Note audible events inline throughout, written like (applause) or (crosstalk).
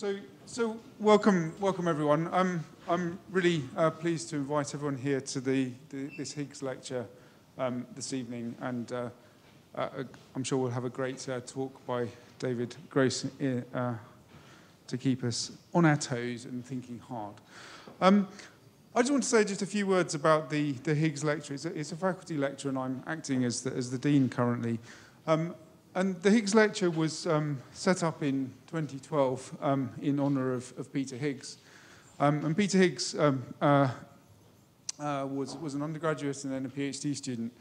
So, so welcome, welcome everyone. I'm, I'm really uh, pleased to invite everyone here to the, the this Higgs lecture um, this evening, and uh, uh, I'm sure we'll have a great uh, talk by David Gross uh, to keep us on our toes and thinking hard. Um, I just want to say just a few words about the, the Higgs lecture. It's a, it's a faculty lecture, and I'm acting as the, as the dean currently. Um, and the Higgs lecture was um, set up in 2012 um, in honour of, of, Peter Higgs. Um, and Peter Higgs um, uh, uh, was, was an undergraduate and then a PhD student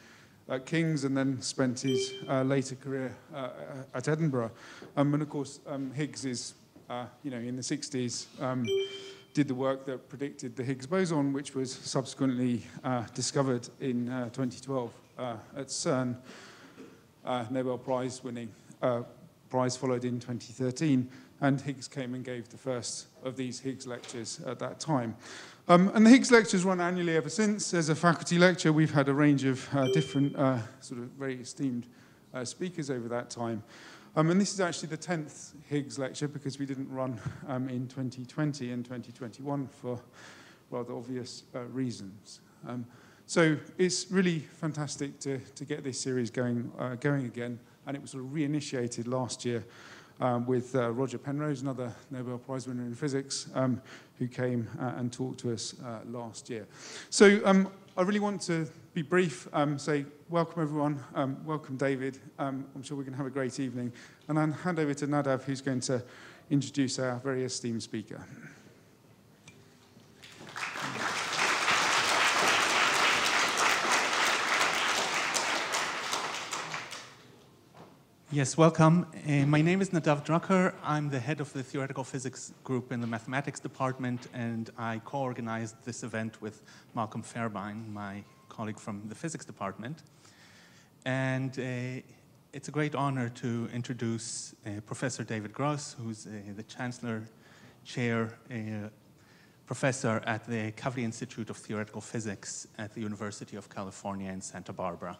at King's and then spent his uh, later career uh, at Edinburgh. Um, and of course, um, Higgs is, uh, you know, in the 60s, did the work that predicted the Higgs boson, which was subsequently uh, discovered in uh, 2012 uh, at CERN, uh, Nobel Prize winning. Uh, prize followed in 2013, and Higgs came and gave the first of these Higgs lectures at that time. Um, and the Higgs lectures run annually ever since. As a faculty lecture, we've had a range of uh, different, sort of very esteemed speakers over that time. Um, and this is actually the 10th Higgs lecture because we didn't run um, in 2020 and 2021 for rather obvious uh, reasons. So it's really fantastic to, to get this series going, uh, going again. And it was sort of reinitiated last year um, with uh, Roger Penrose, another Nobel Prize winner in physics, um, who came uh, and talked to us uh, last year. So um, I really want to be brief, um, say welcome everyone, um, welcome David. Um, I'm sure we're going to have a great evening. And then hand over to Nadav, who's going to introduce our very esteemed speaker. Yes, welcome. Uh, my name is Nadav Drukker. I'm the head of the theoretical physics group in the mathematics department, and I co organized this event with Malcolm Fairbairn, my colleague from the physics department. And uh, it's a great honor to introduce uh, Professor David Gross, who's uh, the Chancellor Chair uh, Professor at the Kavli Institute of Theoretical Physics at the University of California in Santa Barbara.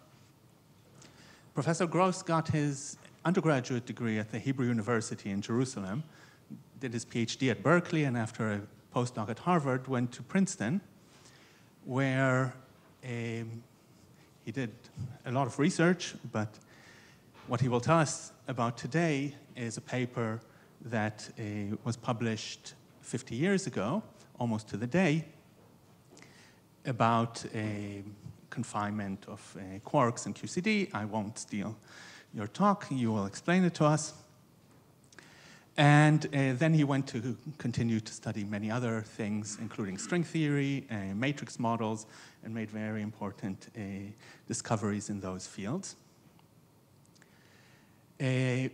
Professor Gross got his undergraduate degree at the Hebrew University in Jerusalem, did his PhD at Berkeley, and after a postdoc at Harvard, went to Princeton, where um, he did a lot of research, but what he will tell us about today is a paper that uh, was published 50 years ago, almost to the day, about a confinement of uh, quarks and QCD. I won't steal your talk, you will explain it to us. And uh, then he went to continue to study many other things, including string theory, uh, matrix models, and made very important uh, discoveries in those fields. Uh,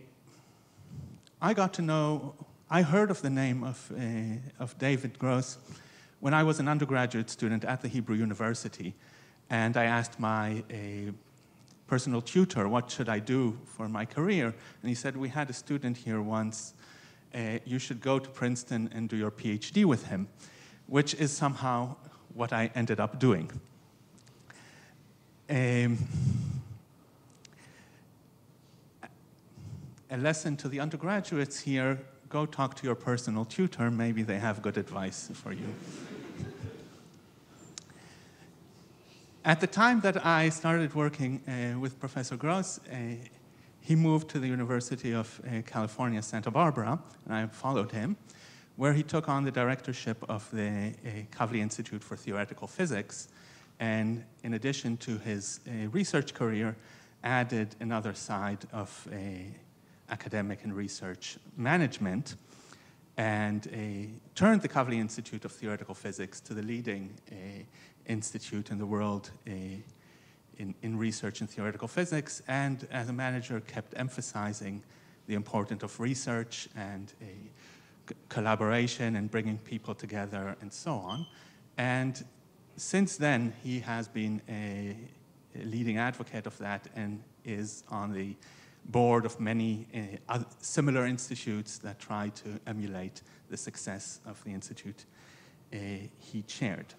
I got to know, I heard of the name of, uh, of David Gross when I was an undergraduate student at the Hebrew University and I asked my personal tutor, what should I do for my career? And he said, we had a student here once, uh, you should go to Princeton and do your PhD with him, which is somehow what I ended up doing. Um, a lesson to the undergraduates here, go talk to your personal tutor, maybe they have good advice for you. At the time that I started working uh, with Professor Gross, uh, he moved to the University of uh, California, Santa Barbara, and I followed him, where he took on the directorship of the uh, Kavli Institute for Theoretical Physics, and in addition to his uh, research career, added another side of uh, academic and research management, and turned the Kavli Institute of Theoretical Physics to the leading institute in the world in, in research in theoretical physics, and as a manager kept emphasizing the importance of research and collaboration and bringing people together and so on. And since then, he has been a, a leading advocate of that and is on the board of many uh, similar institutes that try to emulate the success of the institute uh, he chaired.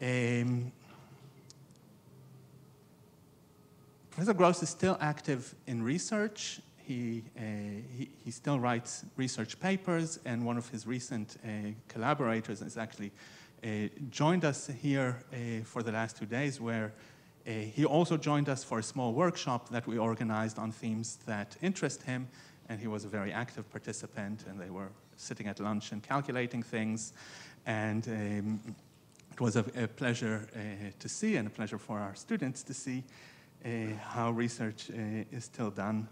Um, Professor Gross is still active in research. he, uh, he, he, still writes research papers, and one of his recent uh, collaborators has actually uh, joined us here uh, for the last two days, where uh, he also joined us for a small workshop that we organized on themes that interest him, and he was a very active participant, and they were sitting at lunch and calculating things, and um, it was a, a pleasure uh, to see and a pleasure for our students to see uh, how research uh, is still done.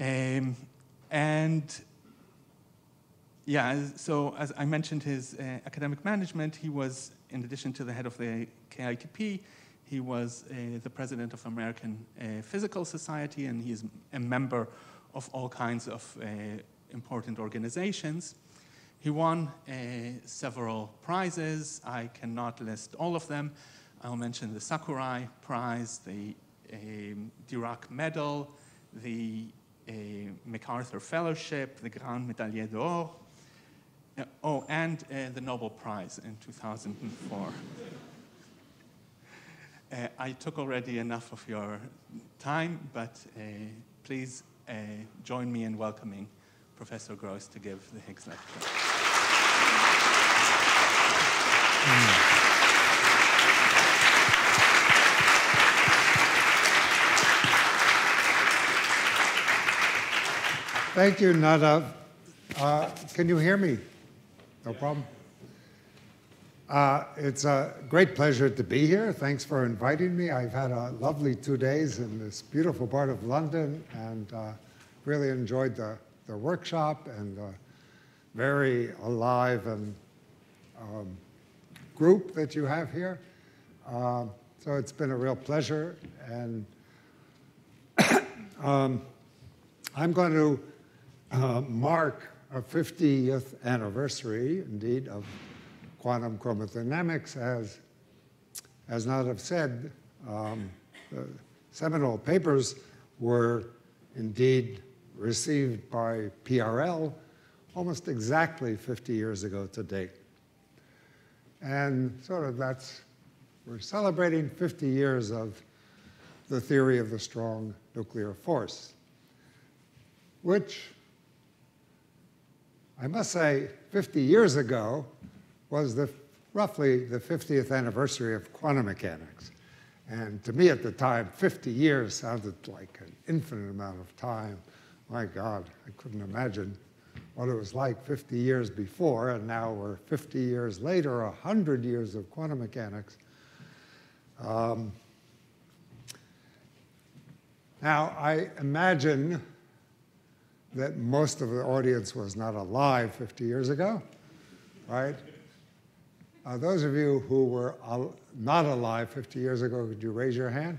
Um, and yeah, so as I mentioned his uh, academic management, he was, in addition to the head of the KITP, he was uh, the president of American uh, Physical Society, and he's a member of all kinds of important organizations. He won uh, several prizes. I cannot list all of them. I'll mention the Sakurai Prize, the um, Dirac Medal, the uh, MacArthur Fellowship, the Grand Médaille d'Or, uh, oh, and the Nobel Prize in 2004. Uh, (laughs) I took already enough of your time, but please join me in welcoming Professor Gross to give the Higgs lecture. Thank you, Nadav. Uh, can you hear me? No problem. Uh, it's a great pleasure to be here. Thanks for inviting me. I've had a lovely two days in this beautiful part of London and uh, really enjoyed the, the workshop and uh, very alive and um, group that you have here. Um, so it's been a real pleasure. And (coughs) um, I'm going to uh, mark a 50th anniversary, indeed, of quantum chromodynamics. As, as Nadav said, um, the seminal papers were indeed received by PRL almost exactly 50 years ago to date. And sort of that's, we're celebrating 50 years of the theory of the strong nuclear force, which I must say 50 years ago was the, roughly the 50th anniversary of quantum mechanics. And to me at the time, 50 years sounded like an infinite amount of time. My God, I couldn't imagine what it was like 50 years before, and now we're 50 years later, 100 years of quantum mechanics. Um, now, I imagine that most of the audience was not alive 50 years ago, right? Uh, those of you who were al not alive 50 years ago, could you raise your hand?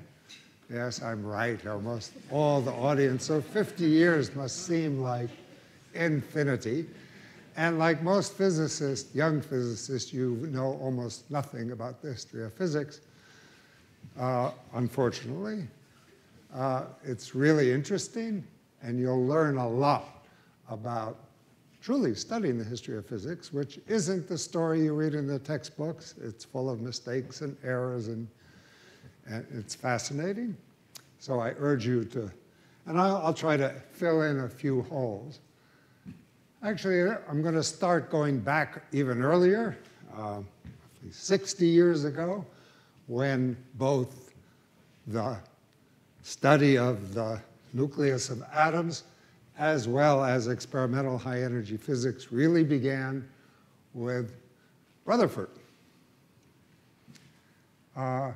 Yes, I'm right, almost all the audience. So 50 years must seem like infinity. And like most physicists, young physicists, you know almost nothing about the history of physics, uh, unfortunately. Uh, it's really interesting, and you'll learn a lot about truly studying the history of physics, which isn't the story you read in the textbooks. It's full of mistakes and errors, and, and it's fascinating. So I urge you to, and I'll, I'll try to fill in a few holes. Actually, I'm going to start going back even earlier, uh, 60 years ago, when both the study of the nucleus of atoms as well as experimental high energy physics really began with Rutherford, uh,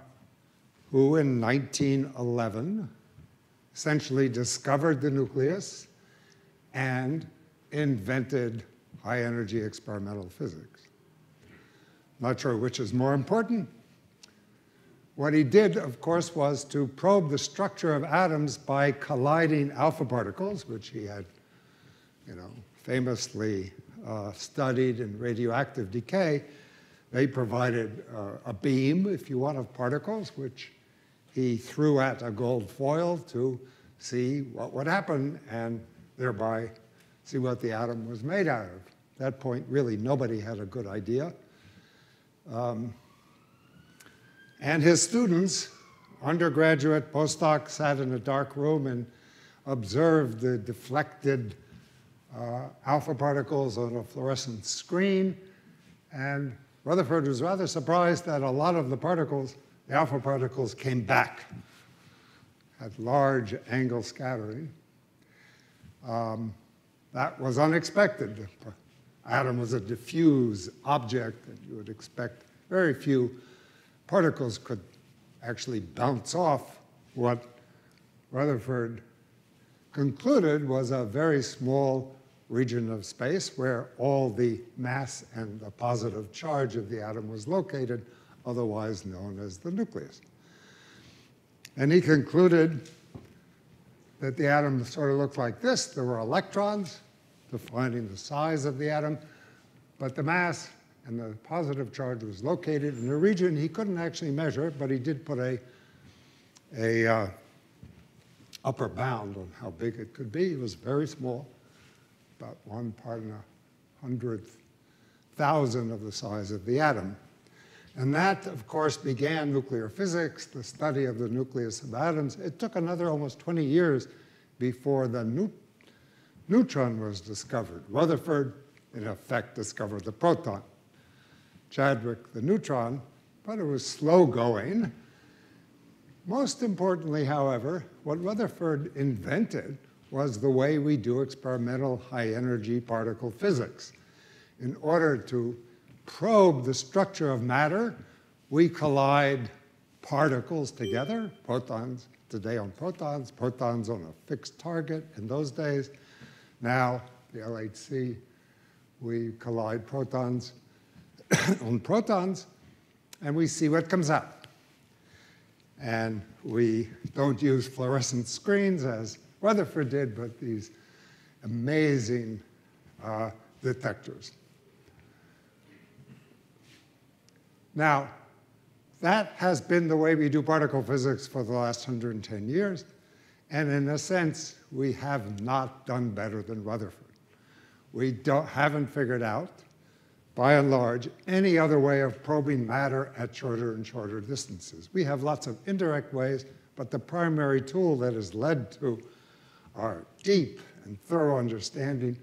who in 1911 essentially discovered the nucleus and invented high energy experimental physics. Not sure which is more important. What he did, of course, was to probe the structure of atoms by colliding alpha particles, which he had, you know, famously uh, studied in radioactive decay. They provided uh, a beam, if you want, of particles, which he threw at a gold foil to see what would happen and thereby see what the atom was made out of. At that point, really, nobody had a good idea. Um, and his students, undergraduate, postdoc, sat in a dark room and observed the deflected uh, alpha particles on a fluorescent screen. And Rutherford was rather surprised that a lot of the particles, the alpha particles, came back at large angle scattering. Um, that was unexpected. Atom was a diffuse object, and you would expect very few particles could actually bounce off what Rutherford concluded was a very small region of space where all the mass and the positive charge of the atom was located, otherwise known as the nucleus. And he concluded that the atom sort of looked like this. There were electrons defining the size of the atom, but the mass and the positive charge was located in a region he couldn't actually measure, but he did put a, a uh, upper bound on how big it could be. It was very small, about one part in a hundredth thousand of the size of the atom. And that, of course, began nuclear physics, the study of the nucleus of atoms. It took another almost 20 years before the nu neutron was discovered. Rutherford, in effect, discovered the proton. Chadwick the neutron, but it was slow going. Most importantly, however, what Rutherford invented was the way we do experimental high energy particle physics. In order to probe the structure of matter, we collide particles together, protons, today on protons, protons on a fixed target in those days. Now, the LHC, we collide protons (coughs) on protons, and we see what comes out. And we don't use fluorescent screens as Rutherford did, but these amazing uh, detectors. Now, that has been the way we do particle physics for the last 110 years. And in a sense, we have not done better than Rutherford. We haven't figured out by and large, any other way of probing matter at shorter and shorter distances. We have lots of indirect ways, but the primary tool that has led to our deep and thorough understanding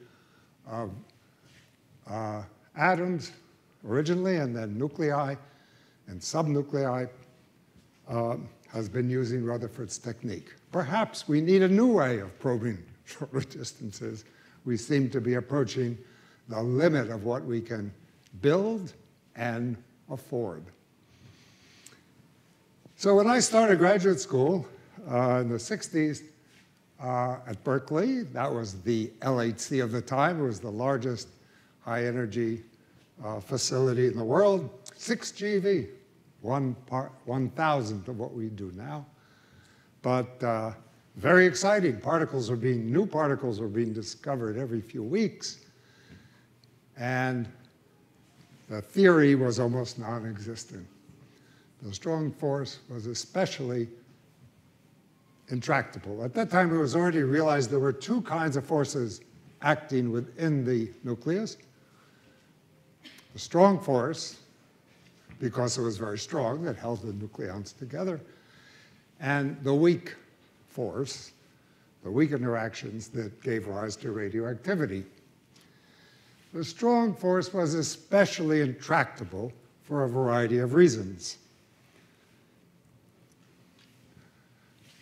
of uh, atoms originally, and then nuclei and subnuclei, uh, has been using Rutherford's technique. Perhaps we need a new way of probing (laughs) shorter distances. We seem to be approaching the limit of what we can build and afford. So when I started graduate school uh, in the 60s uh, at Berkeley, that was the LHC of the time. It was the largest high energy uh, facility in the world, 6 GeV, one, part, one thousandth of what we do now. But uh, very exciting. Particles are being, new particles are being discovered every few weeks. And the theory was almost non-existent. The strong force was especially intractable. At that time, it was already realized there were two kinds of forces acting within the nucleus. The strong force, because it was very strong, that held the nucleons together, and the weak force, the weak interactions that gave rise to radioactivity. The strong force was especially intractable for a variety of reasons.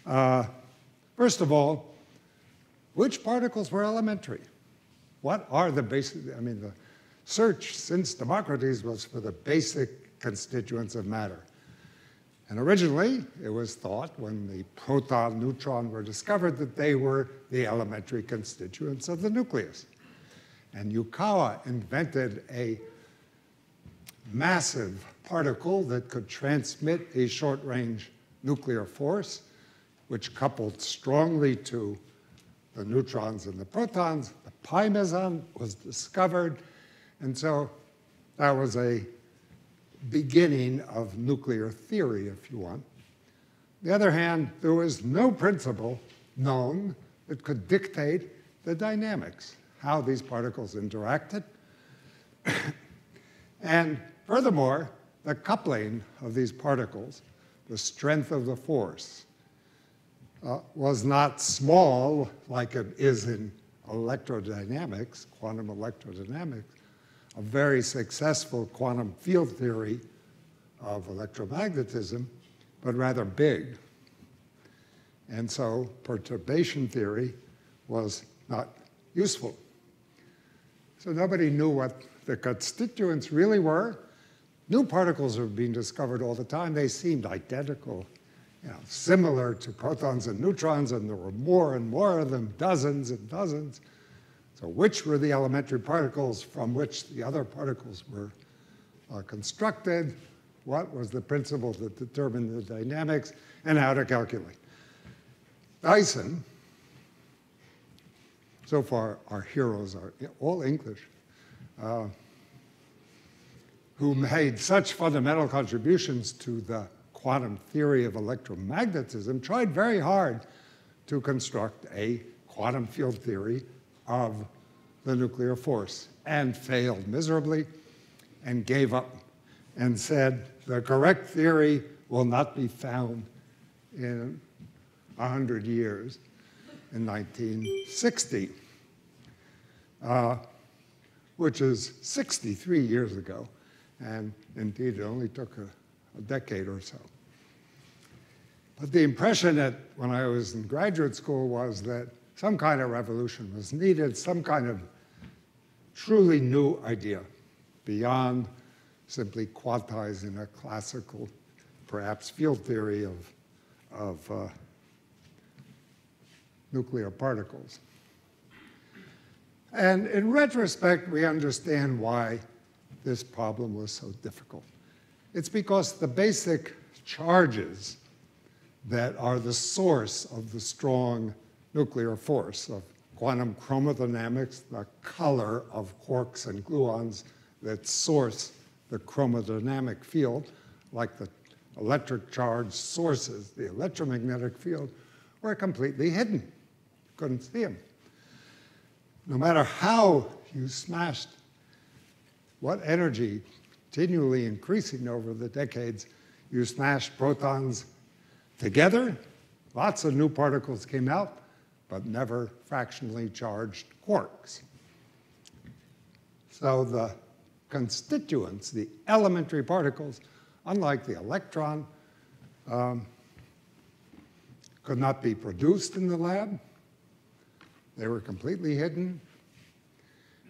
Uh, first of all, which particles were elementary? What are the basic, I mean, the search since Democritus was for the basic constituents of matter. And originally, it was thought when the proton, neutron were discovered that they were the elementary constituents of the nucleus. And Yukawa invented a massive particle that could transmit a short-range nuclear force, which coupled strongly to the neutrons and the protons. The pi meson was discovered, and so that was a beginning of nuclear theory, if you want. On the other hand, there was no principle known that could dictate the dynamics how these particles interacted. (coughs) and furthermore, the coupling of these particles, the strength of the force, uh, was not small like it is in electrodynamics, quantum electrodynamics, a very successful quantum field theory of electromagnetism, but rather big. And so perturbation theory was not useful. So nobody knew what the constituents really were. New particles were being discovered all the time. They seemed identical, you know, similar to protons and neutrons, and there were more and more of them, dozens and dozens. So which were the elementary particles from which the other particles were uh, constructed? What was the principle that determined the dynamics? And how to calculate. Dyson, so far our heroes are all English, uh, who made such fundamental contributions to the quantum theory of electromagnetism, tried very hard to construct a quantum field theory of the nuclear force and failed miserably and gave up and said the correct theory will not be found in 100 years in 1960, uh, which is 63 years ago. And indeed, it only took a, a decade or so. But the impression that when I was in graduate school was that some kind of revolution was needed, some kind of truly new idea beyond simply quantizing a classical, perhaps field theory of, of uh, nuclear particles. And in retrospect, we understand why this problem was so difficult. It's because the basic charges that are the source of the strong nuclear force of quantum chromodynamics, the color of quarks and gluons that source the chromodynamic field, like the electric charge sources the electromagnetic field, were completely hidden. Couldn't see them. No matter how you smashed what energy, continually increasing over the decades, you smashed protons together, lots of new particles came out, but never fractionally charged quarks. So the constituents, the elementary particles, unlike the electron, um, could not be produced in the lab. They were completely hidden.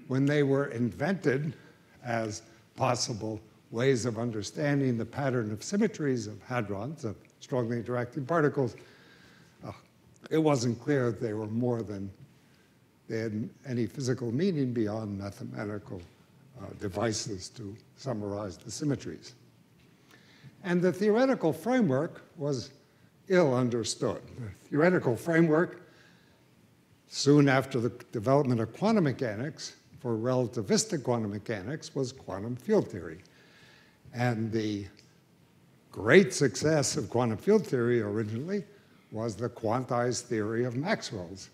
When they were invented as possible ways of understanding the pattern of symmetries of hadrons, of strongly interacting particles, it wasn't clear that they were more than they had any physical meaning beyond mathematical uh, devices to summarize the symmetries. And the theoretical framework was ill understood. The theoretical framework, soon after the development of quantum mechanics, for relativistic quantum mechanics, was quantum field theory. And the great success of quantum field theory originally was the quantized theory of Maxwell's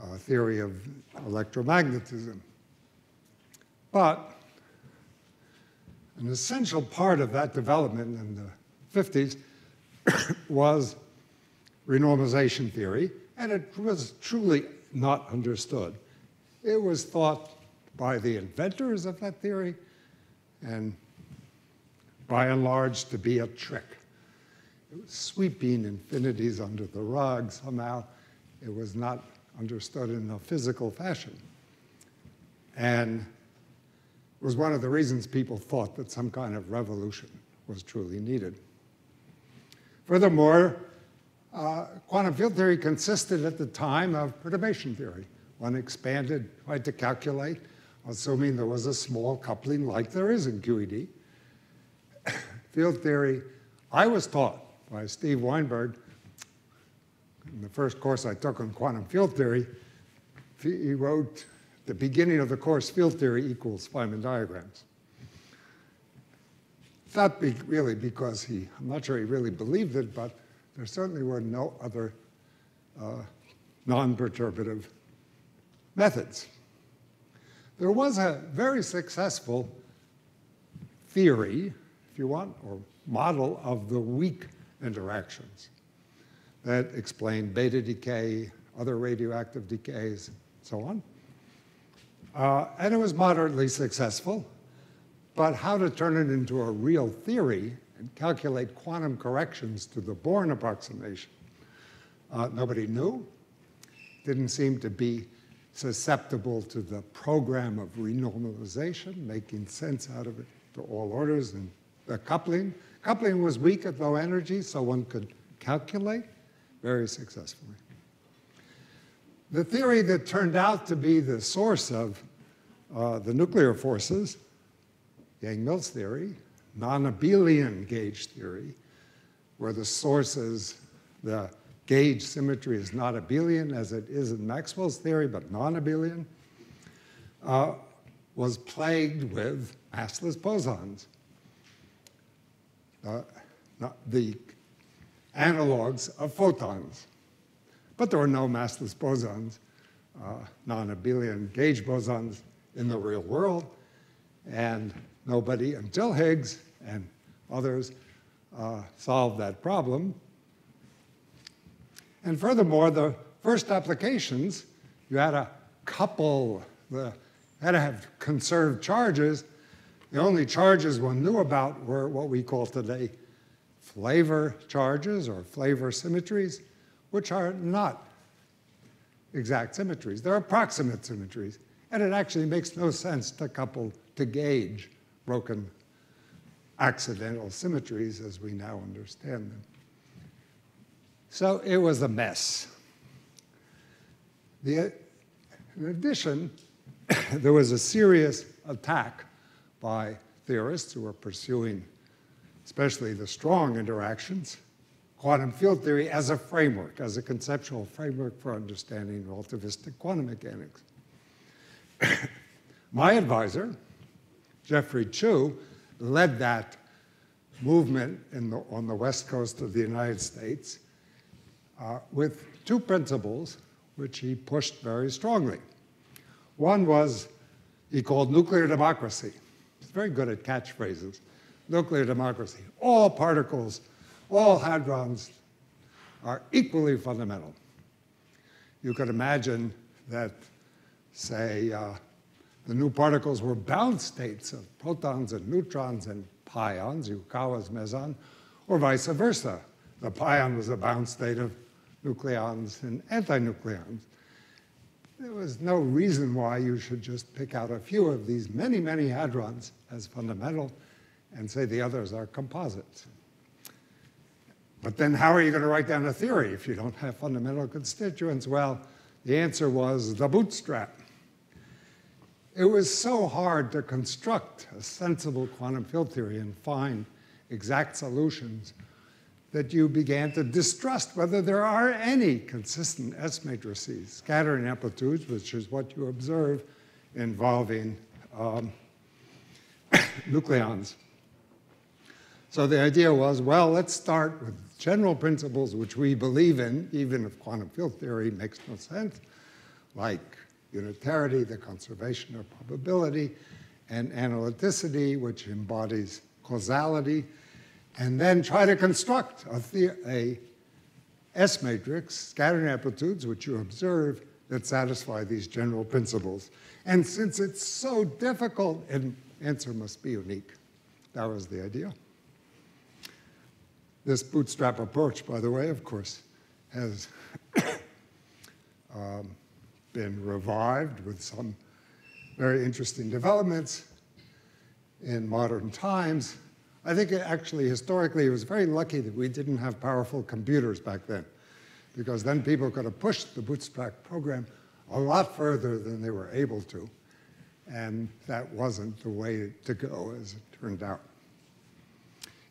uh, theory of electromagnetism. But an essential part of that development in the 50s (coughs) was renormalization theory, and it was truly not understood. It was thought by the inventors of that theory, and by and large, to be a trick sweeping infinities under the rug. Somehow it was not understood in a physical fashion. And it was one of the reasons people thought that some kind of revolution was truly needed. Furthermore, uh, quantum field theory consisted at the time of perturbation theory. One expanded, tried to calculate, assuming there was a small coupling like there is in QED. (coughs) field theory, I was taught by Steve Weinberg. In the first course I took on quantum field theory, he wrote the beginning of the course, field theory equals Feynman diagrams. Not be really because he, I'm not sure he really believed it, but there certainly were no other uh, non-perturbative methods. There was a very successful theory, if you want, or model of the weak interactions. that explained beta decay, other radioactive decays, and so on. Uh, and it was moderately successful. But how to turn it into a real theory and calculate quantum corrections to the Born approximation, uh, nobody knew. Didn't seem to be susceptible to the program of renormalization, making sense out of it to all orders. And the coupling, coupling was weak at low energy, so one could calculate very successfully. The theory that turned out to be the source of uh, the nuclear forces, Yang-Mills theory, non-abelian gauge theory, where the source is the gauge symmetry is not abelian as it is in Maxwell's theory, but non-abelian, uh, was plagued with massless bosons. Uh, the analogs of photons. But there were no massless bosons, uh, non-abelian gauge bosons in the real world, and nobody until Higgs and others uh, solved that problem. And furthermore, the first applications, you had to couple the, had to have conserved charges. The only charges one knew about were what we call today flavor charges or flavor symmetries, which are not exact symmetries. They're approximate symmetries. And it actually makes no sense to couple to gauge broken accidental symmetries as we now understand them. So it was a mess. The, in addition, (coughs) there was a serious attack by theorists who were pursuing especially the strong interactions, quantum field theory as a framework, as a conceptual framework for understanding relativistic quantum mechanics. (coughs) My advisor, Geoffrey Chew, led that movement the, on the west coast of the United States uh, with two principles which he pushed very strongly. One was he called nuclear democracy. Very good at catchphrases. Nuclear democracy. All particles, all hadrons are equally fundamental. You could imagine that, say, uh, the new particles were bound states of protons and neutrons and pions, Yukawa's meson, or vice versa. The pion was a bound state of nucleons and antinucleons. There was no reason why you should just pick out a few of these many, many hadrons as fundamental and say the others are composites. But then how are you going to write down a theory if you don't have fundamental constituents? Well, the answer was the bootstrap. It was so hard to construct a sensible quantum field theory and find exact solutions that you began to distrust whether there are any consistent S matrices, scattering amplitudes, which is what you observe involving um, (coughs) nucleons. So the idea was, well, let's start with general principles which we believe in, even if quantum field theory makes no sense, like unitarity, the conservation of probability, and analyticity, which embodies causality, and then try to construct a, a S matrix, scattering amplitudes, which you observe, that satisfy these general principles. And since it's so difficult, an answer must be unique. That was the idea. This bootstrap approach, by the way, of course, has (coughs) um, been revived with some very interesting developments in modern times. I think actually, historically, it was very lucky that we didn't have powerful computers back then, because then people could have pushed the bootstrap program a lot further than they were able to. And that wasn't the way to go, as it turned out.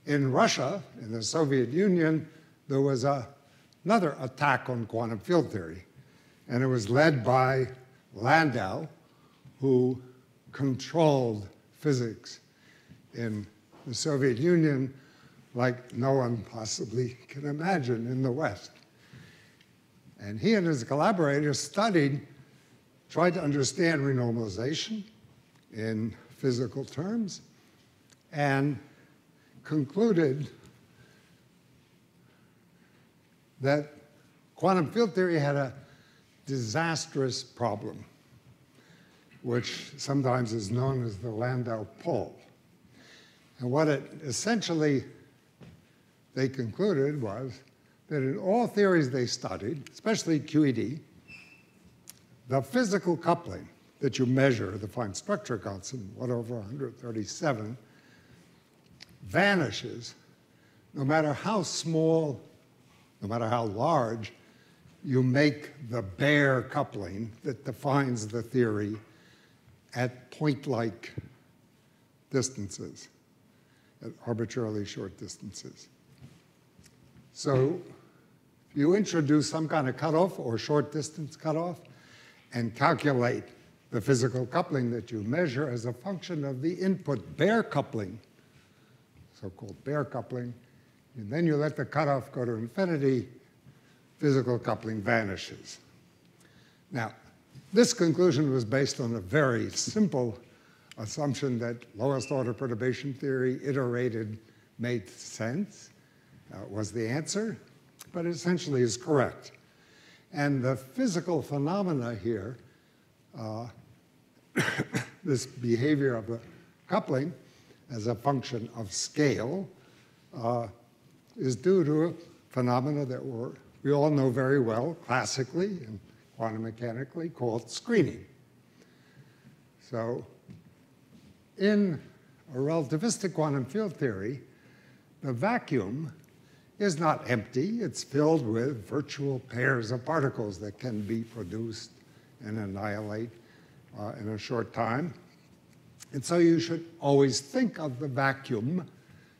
In Russia, in the Soviet Union, there was a, another attack on quantum field theory, and it was led by Landau, who controlled physics in the Soviet Union like no one possibly can imagine in the West. And he and his collaborators studied, tried to understand renormalization in physical terms, and concluded that quantum field theory had a disastrous problem, which sometimes is known as the Landau pole. And what it essentially they concluded was that in all theories they studied, especially QED, the physical coupling that you measure, the fine structure constant, 1 over 137, vanishes no matter how small, no matter how large, you make the bare coupling that defines the theory at point-like distances, at arbitrarily short distances. So you introduce some kind of cutoff or short distance cutoff and calculate the physical coupling that you measure as a function of the input bare coupling, so-called bare coupling, and then you let the cutoff go to infinity, physical coupling vanishes. Now, this conclusion was based on a very simple assumption that lowest order perturbation theory iterated made sense uh, was the answer, but it essentially is correct. And the physical phenomena here, uh, (coughs) this behavior of the coupling as a function of scale, uh, is due to a phenomena that we all know very well classically and quantum mechanically called screening. So in a relativistic quantum field theory, the vacuum is not empty. It's filled with virtual pairs of particles that can be produced and annihilate uh, in a short time. And so you should always think of the vacuum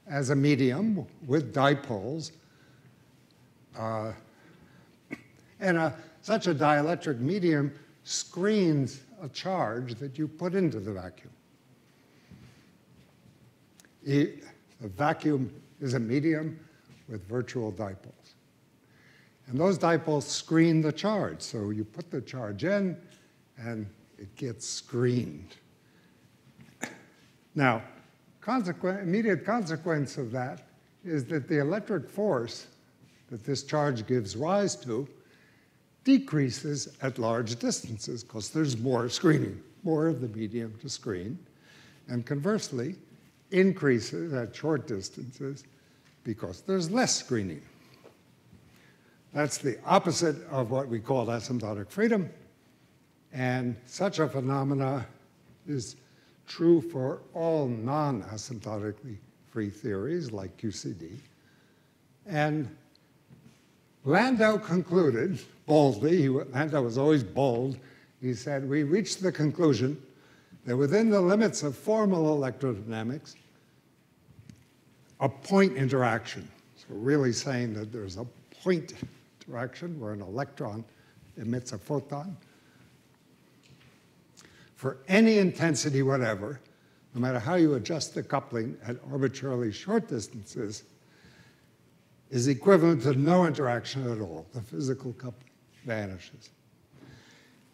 as a medium with dipoles. Uh, and a, such a dielectric medium screens a charge that you put into the vacuum. The vacuum is a medium with virtual dipoles. And those dipoles screen the charge. So you put the charge in, and it gets screened. Now, consequent, immediate consequence of that is that the electric force that this charge gives rise to decreases at large distances because there's more screening, more of the medium to screen, and conversely, increases at short distances because there's less screening. That's the opposite of what we call asymptotic freedom, and such a phenomena is true for all non-asymptotically free theories like QED. And Landau concluded boldly, he, Landau was always bold, he said, we reached the conclusion that within the limits of formal electrodynamics, a point interaction, so really saying that there's a point interaction where an electron emits a photon, for any intensity whatever, no matter how you adjust the coupling at arbitrarily short distances, is equivalent to no interaction at all. The physical coupling vanishes.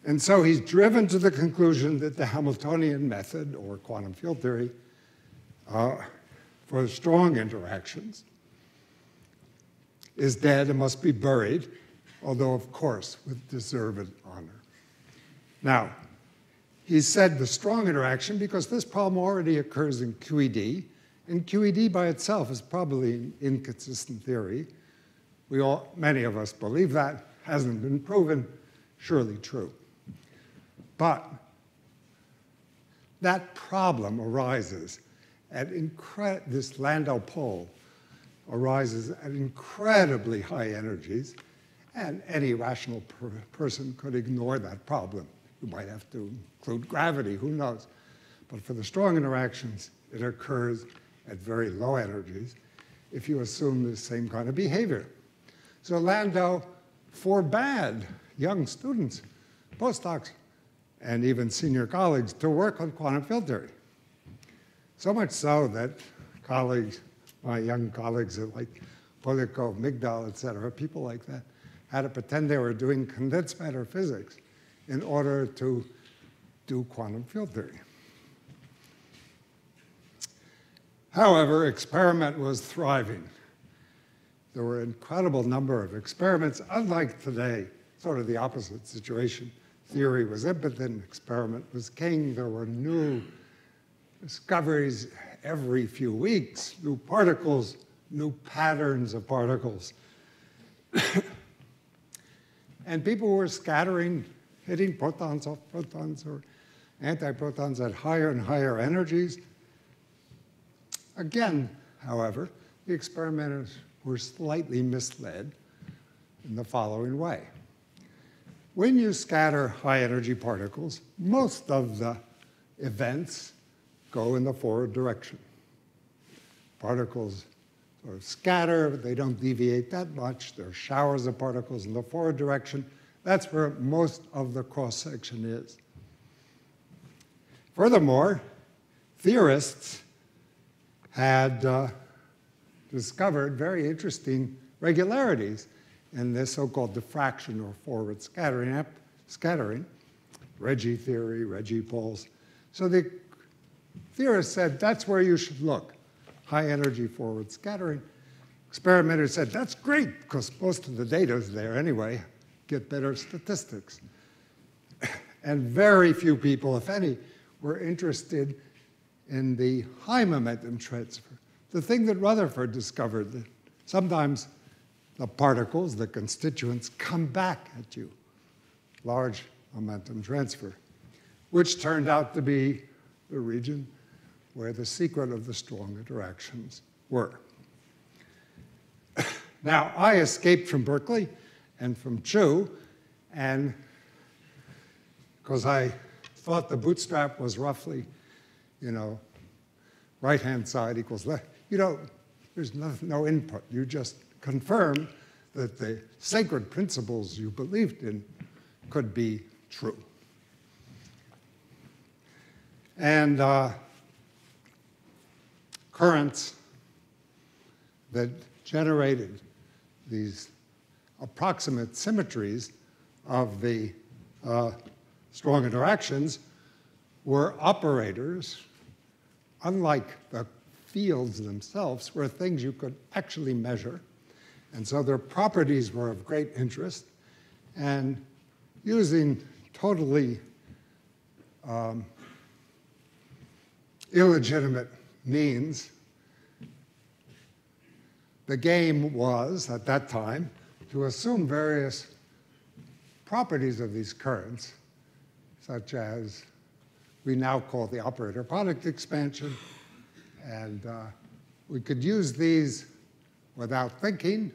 And so he's driven to the conclusion that the Hamiltonian method, or quantum field theory, uh, for strong interactions is dead and must be buried, although, of course, with deserved honor. Now, he said the strong interaction because this problem already occurs in QED, and QED by itself is probably an inconsistent theory. We all, many of us believe that, hasn't been proven, surely true. But that problem arises at this Landau pole arises at incredibly high energies, and any rational per person could ignore that problem. You might have to include gravity, who knows? But for the strong interactions, it occurs at very low energies if you assume the same kind of behavior. So Landau forbade young students, postdocs, and even senior colleagues to work on quantum field theory. So much so that colleagues, my young colleagues like Polyakov, Migdal, et cetera, people like that, had to pretend they were doing condensed matter physics in order to do quantum field theory. However, experiment was thriving. there were an incredible number of experiments, unlike today, sort of the opposite situation. Theory was impotent, experiment was king. There were new discoveries every few weeks, new particles, new patterns of particles. (coughs) and people were scattering, hitting protons off protons or antiprotons at higher and higher energies. Again, however, the experimenters were slightly misled in the following way. When you scatter high energy particles, most of the events go in the forward direction. Particles sort of scatter, they don't deviate that much. There are showers of particles in the forward direction. That's where most of the cross section is. Furthermore, theorists had uh, discovered very interesting regularities in this so-called diffraction or forward scattering, scattering, Regge theory, Regge poles. So the theorists said that's where you should look, high energy forward scattering. Experimenters said that's great because most of the data is there anyway, get better statistics. (laughs) and very few people, if any, were interested in the high momentum transfer. The thing that Rutherford discovered, that sometimes the particles, the constituents, come back at you. Large momentum transfer, which turned out to be the region where the secret of the strong interactions were. (coughs) now, I escaped from Berkeley and from Chew, and because I thought the bootstrap was roughly, you know, right-hand side equals left. You don't, there's no, no input. You just confirm that the sacred principles you believed in could be true. And uh, currents that generated these approximate symmetries of the uh, strong interactions were operators, unlike the fields themselves, were things you could actually measure. And so their properties were of great interest. And using totally um, illegitimate means, the game was, at that time, to assume various properties of these currents such as we now call the operator product expansion. And uh, we could use these without thinking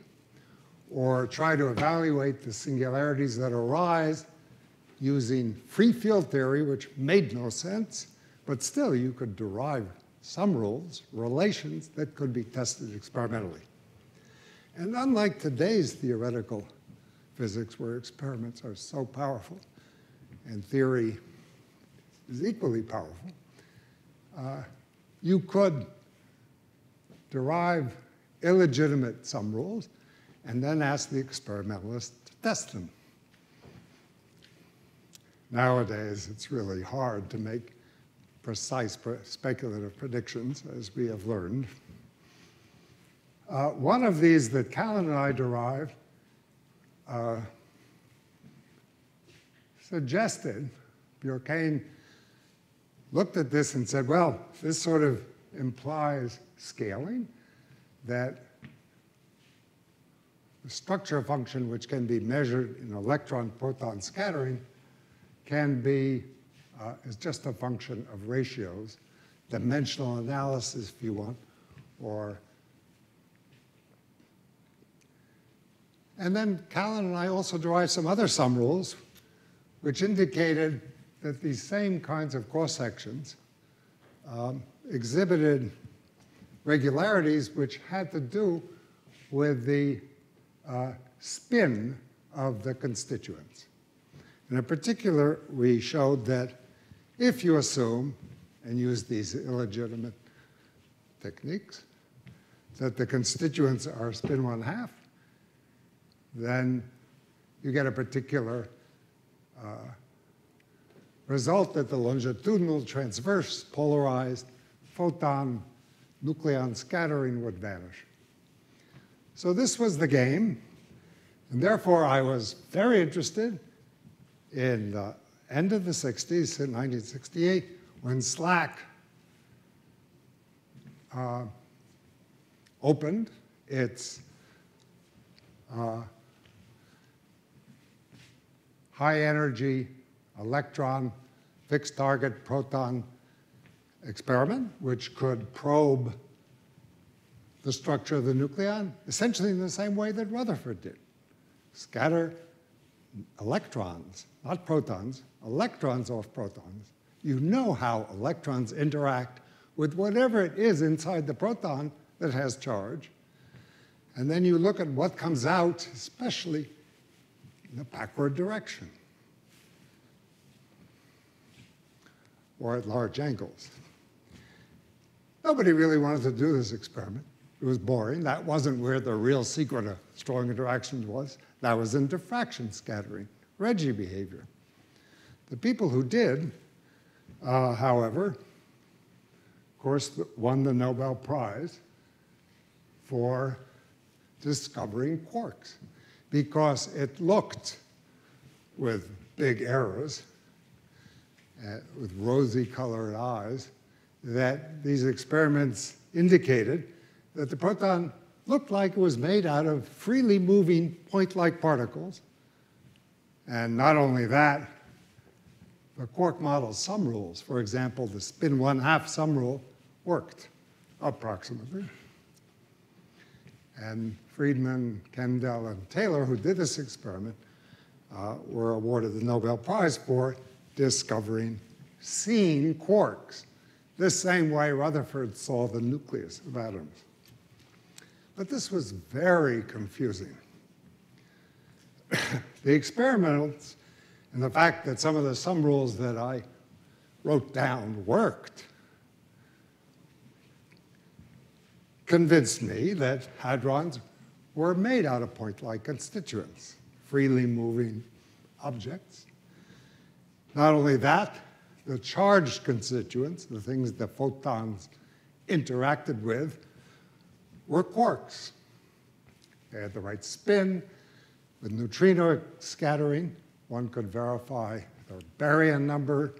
or try to evaluate the singularities that arise using free field theory, which made no sense, but still you could derive some rules, relations that could be tested experimentally. And unlike today's theoretical physics, where experiments are so powerful, and theory is equally powerful, uh, you could derive illegitimate sum rules and then ask the experimentalist to test them. Nowadays, it's really hard to make precise speculative predictions, as we have learned. Uh, one of these that Callan and I derived uh, suggested, Bjorken looked at this and said, well, this sort of implies scaling, that the structure function, which can be measured in electron-proton scattering, can be, uh, is just a function of ratios, dimensional analysis, if you want, or And then Callan and I also derived some other sum rules, which indicated that these same kinds of cross sections um, exhibited regularities which had to do with the uh, spin of the constituents. And in particular, we showed that if you assume, and use these illegitimate techniques, that the constituents are spin one half, then you get a particular uh, result that the longitudinal transverse polarized photon nucleon scattering would vanish. So this was the game, and therefore I was very interested in the end of the 60s, in 1968, when SLAC uh, opened its uh, high energy electron fixed target proton experiment, which could probe the structure of the nucleon essentially in the same way that Rutherford did. Scatter electrons, not protons, electrons off protons. You know how electrons interact with whatever it is inside the proton that has charge. And then you look at what comes out, especially in the backward direction or at large angles. Nobody really wanted to do this experiment. It was boring. That wasn't where the real secret of strong interactions was. That was in diffraction scattering, Regge behavior. The people who did, uh, however, of course, won the Nobel Prize for discovering quarks because it looked with big errors, uh, with rosy colored eyes, that these experiments indicated that the proton looked like it was made out of freely moving point-like particles. And not only that, the quark model sum rules, for example, the spin one half sum rule worked approximately. And Friedman, Kendall, and Taylor, who did this experiment, uh, were awarded the Nobel Prize for discovering seeing quarks, the same way Rutherford saw the nucleus of atoms. But this was very confusing. (coughs) the experiments and the fact that some of the sum rules that I wrote down worked convinced me that hadrons were made out of point-like constituents, freely moving objects. Not only that, the charged constituents, the things the photons interacted with, were quarks. They had the right spin. With neutrino scattering, one could verify their baryon number,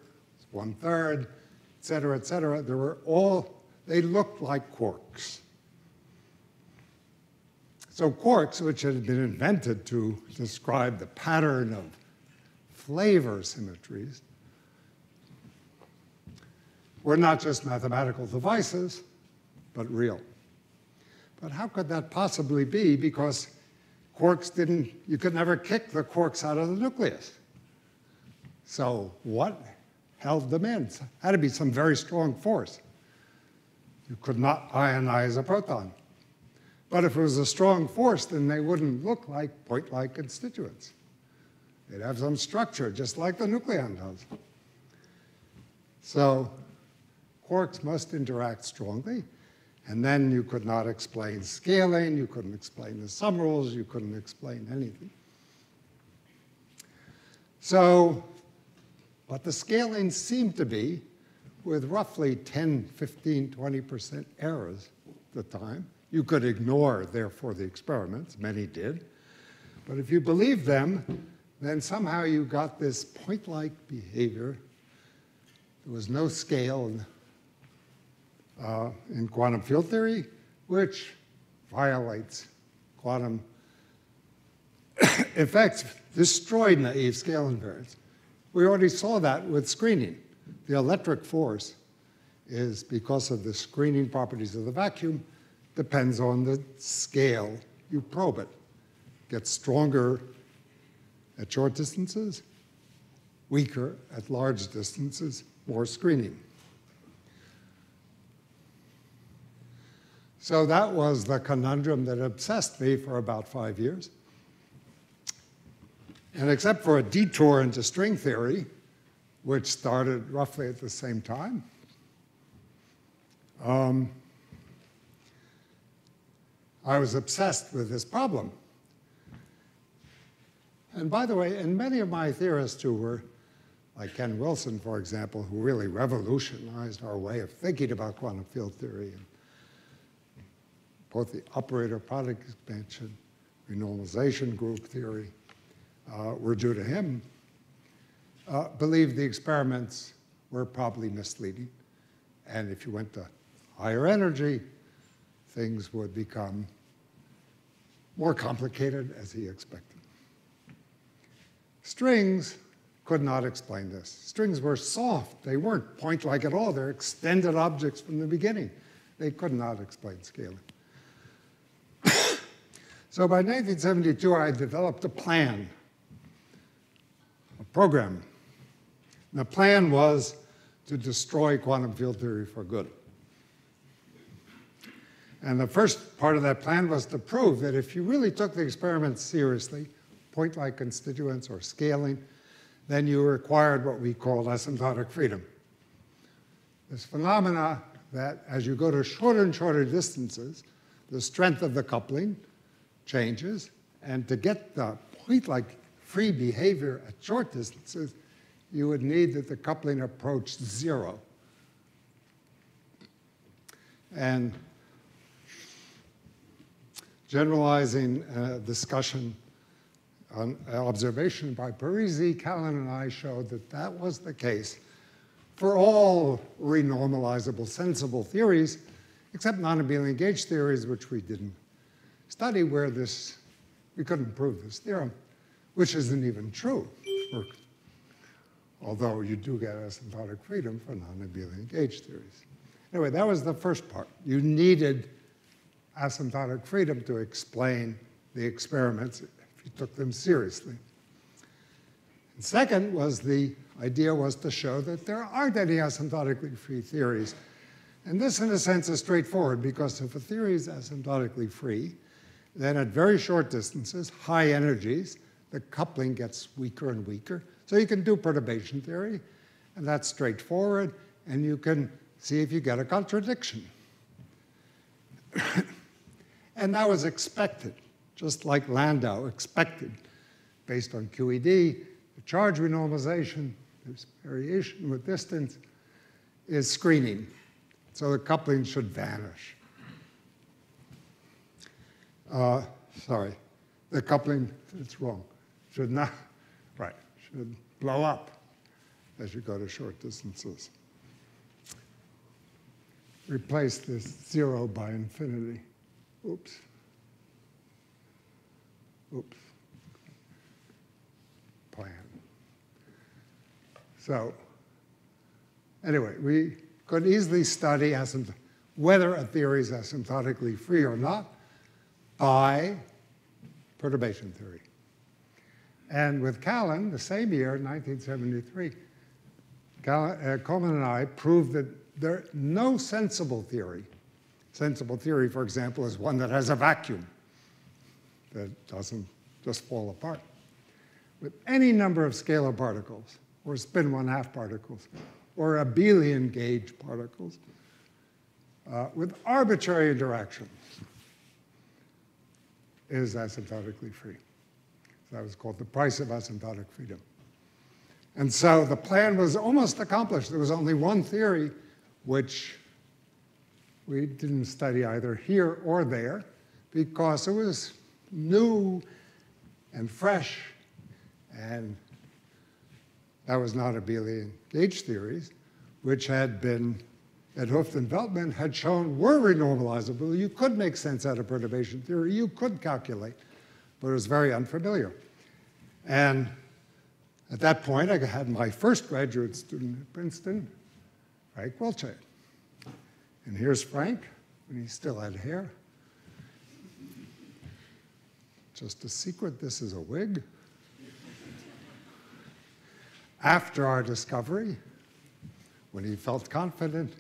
one third, et cetera, et cetera. They were all, they looked like quarks. So quarks, which had been invented to describe the pattern of flavor symmetries, were not just mathematical devices, but real. But how could that possibly be? Because quarks didn't, you could never kick the quarks out of the nucleus. So what held them in? It Had to be some very strong force. You could not ionize a proton. But if it was a strong force, then they wouldn't look like point-like constituents. They'd have some structure, just like the nucleon does. So quarks must interact strongly. And then you could not explain scaling, you couldn't explain the sum rules, you couldn't explain anything. So, but the scaling seemed to be with roughly 10, 15, 20% errors at the time. You could ignore, therefore, the experiments, many did. But if you believe them, then somehow you got this point-like behavior. There was no scale uh, in quantum field theory, which violates quantum (coughs) effects, destroyed naive scale invariance. We already saw that with screening. The electric force is because of the screening properties of the vacuum, depends on the scale you probe it. Gets stronger at short distances, weaker at large distances, more screening. So that was the conundrum that obsessed me for about five years. And except for a detour into string theory, which started roughly at the same time, um, I was obsessed with this problem. And by the way, and many of my theorists who were, like Ken Wilson, for example, who really revolutionized our way of thinking about quantum field theory and both the operator product expansion, renormalization group theory, uh, were due to him, uh, believed the experiments were probably misleading. And if you went to higher energy, things would become more complicated as he expected. Strings could not explain this. Strings were soft. They weren't point-like at all. They're extended objects from the beginning. They could not explain scaling. So by 1972, I developed a plan, a program. The plan was to destroy quantum field theory for good. And the first part of that plan was to prove that if you really took the experiments seriously, point-like constituents or scaling, then you required what we call asymptotic freedom. This phenomena that as you go to shorter and shorter distances, the strength of the coupling changes, and to get the point-like free behavior at short distances, you would need that the coupling approach zero. And generalizing uh, discussion on observation by Parisi, Callan and I showed that that was the case for all renormalizable sensible theories, except non-abelian gauge theories, which we didn't study, where this, we couldn't prove this theorem, which isn't even true, for, although you do get asymptotic freedom for non-abelian gauge theories. Anyway, that was the first part. You needed asymptotic freedom to explain the experiments if you took them seriously. And second was the idea was to show that there aren't any asymptotically free theories. And this, in a sense, is straightforward because if a theory is asymptotically free, then at very short distances, high energies, the coupling gets weaker and weaker. So you can do perturbation theory, and that's straightforward, and you can see if you get a contradiction. (coughs) And that was expected, just like Landau expected, based on QED, the charge renormalization, there's variation with distance, is screening. So the coupling should vanish. Uh, sorry, the coupling, it's wrong, should not, right, should blow up as you go to short distances. Replace this zero by infinity. Oops. Oops. Plan. So, anyway, we could easily study whether a theory is asymptotically free or not by perturbation theory. And with Callan, the same year, 1973, Callan, uh, Coleman and I proved that there no sensible theory sensible theory, for example, is one that has a vacuum that doesn't just fall apart. With any number of scalar particles, or spin one-half particles, or abelian gauge particles, uh, with arbitrary interactions, is asymptotically free. So that was called the price of asymptotic freedom. And so the plan was almost accomplished. There was only one theory which we didn't study either here or there because it was new and fresh, and that was not abelian gauge theories, which had been, 't Hooft and Veltman had shown were renormalizable. You could make sense out of perturbation theory. You could calculate, but it was very unfamiliar. And at that point, I had my first graduate student at Princeton, Frank Wilczek. And here's Frank when he still had hair. Just a secret, this is a wig. After our discovery, when he felt confident,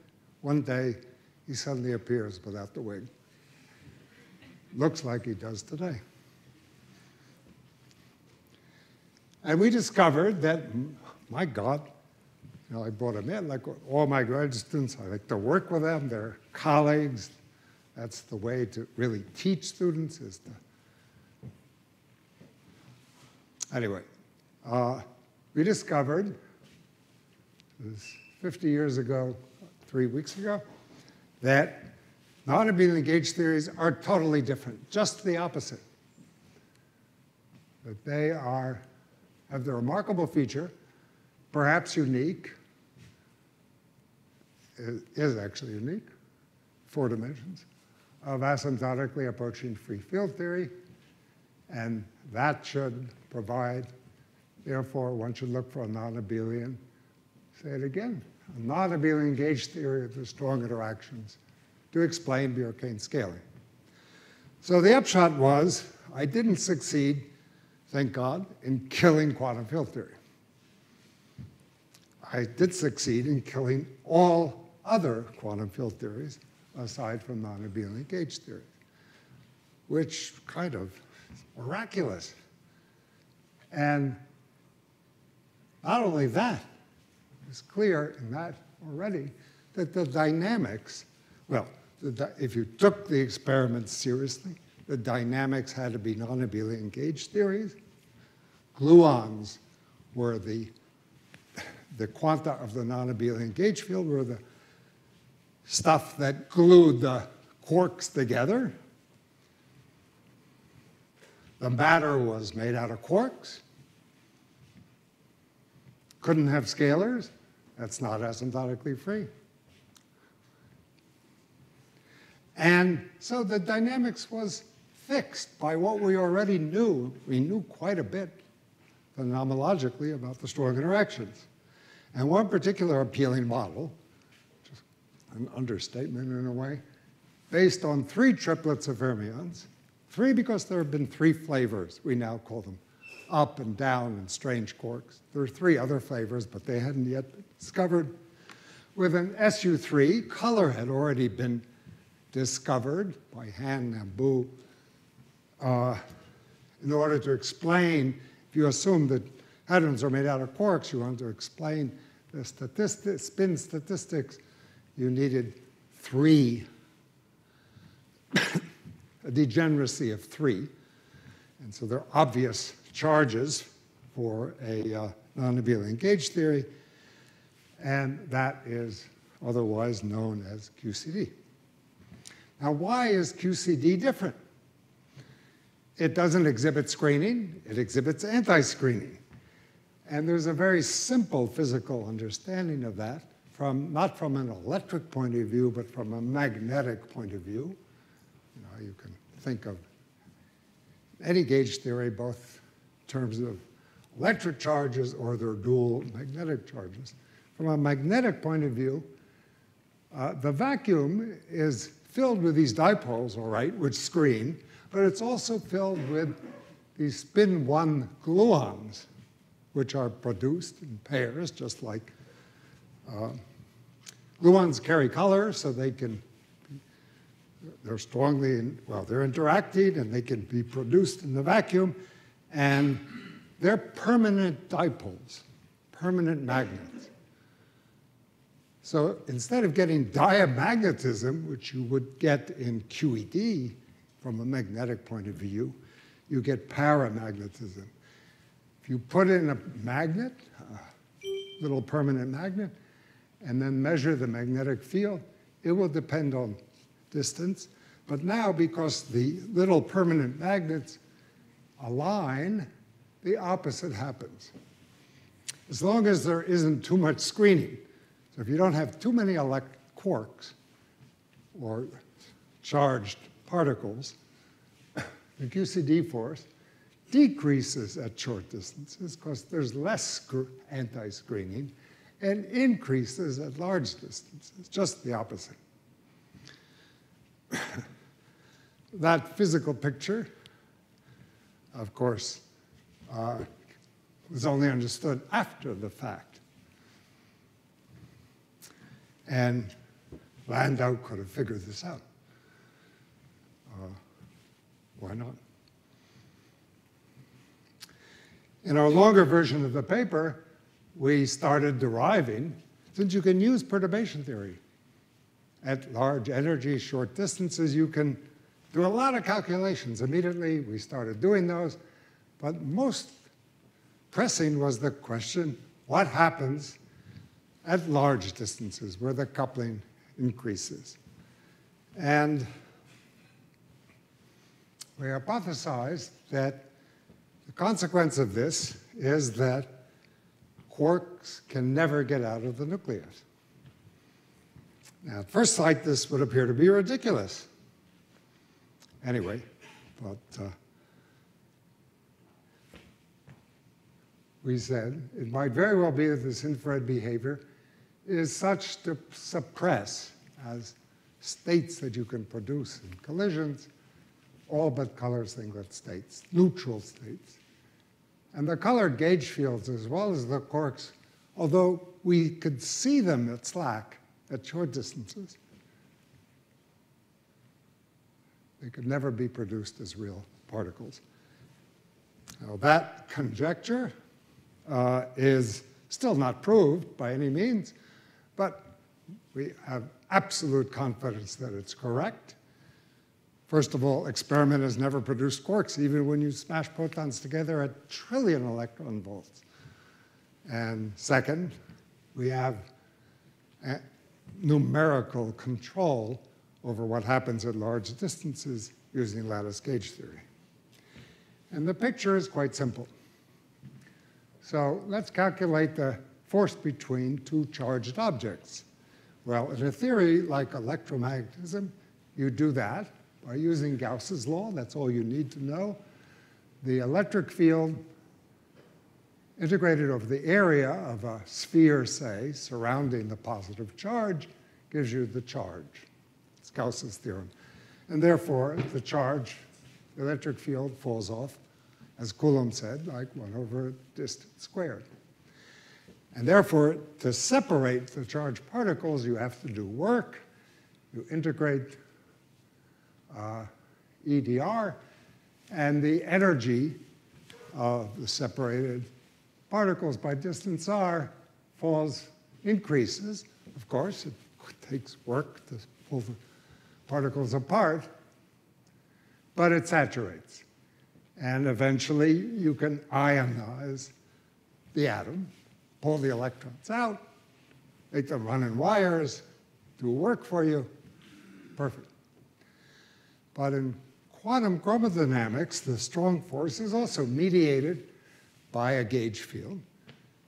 one day he suddenly appears without the wig. Looks like he does today. And we discovered that, my God, you know, I brought him in, like all my graduate students, I like to work with them, they're colleagues. That's the way to really teach students is to. Anyway, uh, we discovered, this 50 years ago, three weeks ago, that Non-abelian gauge theories are totally different, just the opposite. That they are, have the remarkable feature, perhaps unique, is actually unique, four dimensions, of asymptotically approaching free field theory, and that should provide, therefore, one should look for a non-abelian, say it again, a non-abelian gauge theory of the strong interactions to explain Bjorken scaling. So the upshot was I didn't succeed, thank God, in killing quantum field theory. I did succeed in killing all other quantum field theories aside from non-abelian gauge theory, which kind of miraculous. And not only that, it's clear in that already that the dynamics, well, the, if you took the experiments seriously, the dynamics had to be non-abelian gauge theories. Gluons were the, the quanta of the non-abelian gauge field were the stuff that glued the quarks together. The matter was made out of quarks. Couldn't have scalars. That's not asymptotically free. And so the dynamics was fixed by what we already knew. We knew quite a bit phenomenologically about the strong interactions. And one particular appealing model, just an understatement in a way, based on three triplets of fermions, three because there have been three flavors, we now call them up and down and strange quarks. There are three other flavors, but they hadn't yet discovered. With an SU3, color had already been discovered by Han Nambu uh, in order to explain, if you assume that hadrons are made out of quarks, you want to explain the statistics, spin statistics, you needed three, (coughs) a degeneracy of three. And so there are obvious charges for a uh, non-abelian gauge theory, and that is otherwise known as QCD. Now, why is QCD different? It doesn't exhibit screening, it exhibits anti-screening. And there's a very simple physical understanding of that, from, not from an electric point of view, but from a magnetic point of view. You know, you can think of any gauge theory, both in terms of electric charges or their dual magnetic charges. From a magnetic point of view, uh, the vacuum is filled with these dipoles, all right, which screen, but it's also filled with these spin one gluons, which are produced in pairs, just like uh, gluons carry color, so they can, they're strongly, in, well, they're interacting and they can be produced in the vacuum. And they're permanent dipoles, permanent magnets. So instead of getting diamagnetism, which you would get in QED from a magnetic point of view, you get paramagnetism. If you put in a magnet, a little permanent magnet, and then measure the magnetic field, it will depend on distance. But now, because the little permanent magnets align, the opposite happens. As long as there isn't too much screening. So if you don't have too many elect quarks or charged particles, (coughs) the QCD force decreases at short distances because there's less anti-screening and increases at large distances, just the opposite. (coughs) that physical picture of course, uh, was only understood after the fact. And Landau could have figured this out. Uh, why not? In our longer version of the paper, we started deriving, since you can use perturbation theory. At large energy, short distances, you can do a lot of calculations. Immediately, we started doing those. But most pressing was the question, what happens at large distances where the coupling increases? And we hypothesized that the consequence of this is that quarks can never get out of the nucleus. Now, at first sight, this would appear to be ridiculous. Anyway, but uh, we said it might very well be that this infrared behavior is such to suppress as states that you can produce in collisions, all but color singlet states, neutral states. And the colored gauge fields, as well as the quarks, although we could see them at SLAC at short distances, they could never be produced as real particles. Now, that conjecture uh, is still not proved by any means, but we have absolute confidence that it's correct. First of all, experiment has never produced quarks, even when you smash protons together at trillion electron volts. And second, we have numerical control over what happens at large distances using lattice gauge theory. And the picture is quite simple. So let's calculate the force between two charged objects. Well, in a theory like electromagnetism, you do that by using Gauss's law. That's all you need to know. The electric field integrated over the area of a sphere, say, surrounding the positive charge, gives you the charge. It's Gauss's theorem. And therefore, the charge, the electric field falls off, as Coulomb said, like 1 over distance squared. And therefore, to separate the charged particles, you have to do work. You integrate uh, EDR, and the energy of the separated particles by distance r falls, increases. Of course, it takes work to pull the particles apart, but it saturates. And eventually, you can ionize the atom pull the electrons out, make them run in wires, do work for you. Perfect. But in quantum chromodynamics, the strong force is also mediated by a gauge field.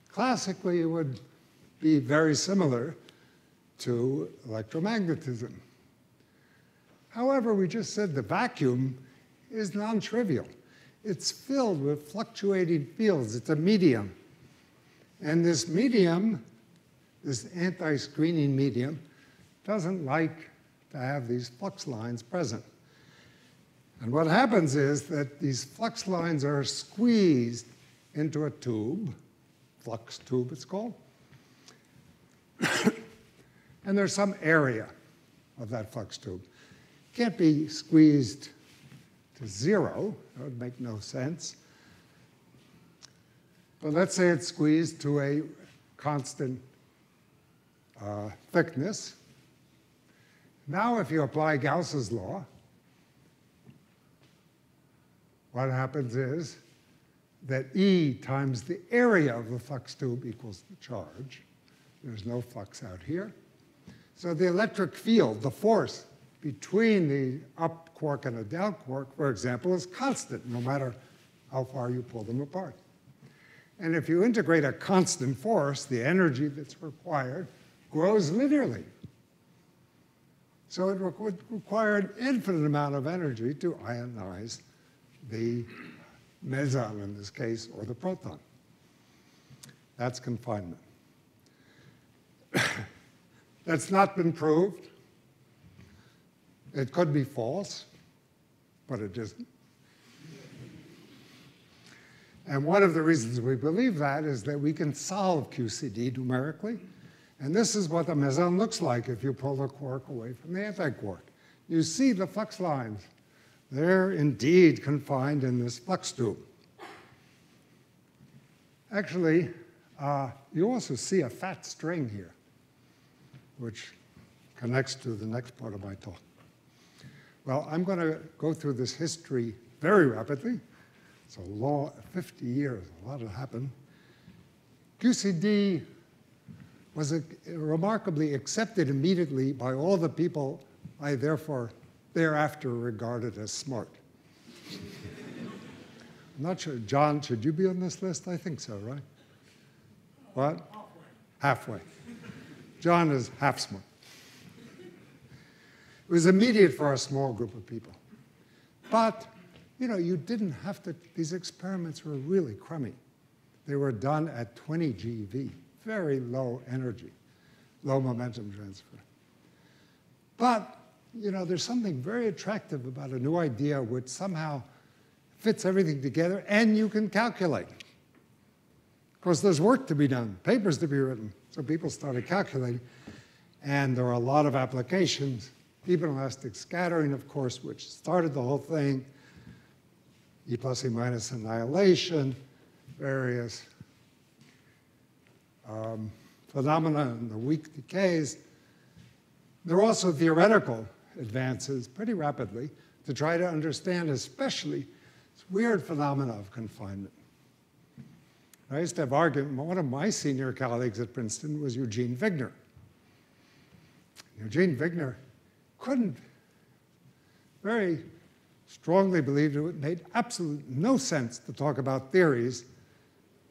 Classically, it would be very similar to electromagnetism. However, we just said the vacuum is non-trivial. It's filled with fluctuating fields. It's a medium. And this medium, this anti-screening medium, doesn't like to have these flux lines present. And what happens is that these flux lines are squeezed into a tube, flux tube it's called, (coughs) and there's some area of that flux tube. Can't be squeezed to zero, that would make no sense. But let's say it's squeezed to a constant uh, thickness. Now, if you apply Gauss's law, what happens is that E times the area of the flux tube equals the charge. There's no flux out here. So the electric field, the force between the up quark and a down quark, for example, is constant no matter how far you pull them apart. And if you integrate a constant force, the energy that's required grows linearly. So it would require an infinite amount of energy to ionize the meson in this case, or the proton. That's confinement. (coughs) That's not been proved. It could be false, but it isn't. And one of the reasons we believe that is that we can solve QCD numerically. And this is what the meson looks like if you pull the quark away from the antiquark. You see the flux lines. They're indeed confined in this flux tube. Actually, uh, you also see a fat string here, which connects to the next part of my talk. Well, I'm going to go through this history very rapidly. It's a long, 50 years, a lot has happened. QCD was a, remarkably accepted immediately by all the people I therefore thereafter regarded as smart. I'm not sure, John, should you be on this list? I think so, right? What? Halfway. Halfway. John is half smart. It was immediate for a small group of people. But, you know, you didn't have to, these experiments were really crummy. They were done at 20 GeV, very low energy, low momentum transfer. But, you know, there's something very attractive about a new idea which somehow fits everything together and you can calculate. Of course, there's work to be done, papers to be written. So people started calculating. And there are a lot of applications. Deep elastic scattering, of course, which started the whole thing. E plus E minus annihilation, various um, phenomena in the weak decays. There are also theoretical advances pretty rapidly to try to understand especially this weird phenomena of confinement. I used to have argument, one of my senior colleagues at Princeton was Eugene Wigner. Eugene Wigner couldn't very strongly believed it made absolutely no sense to talk about theories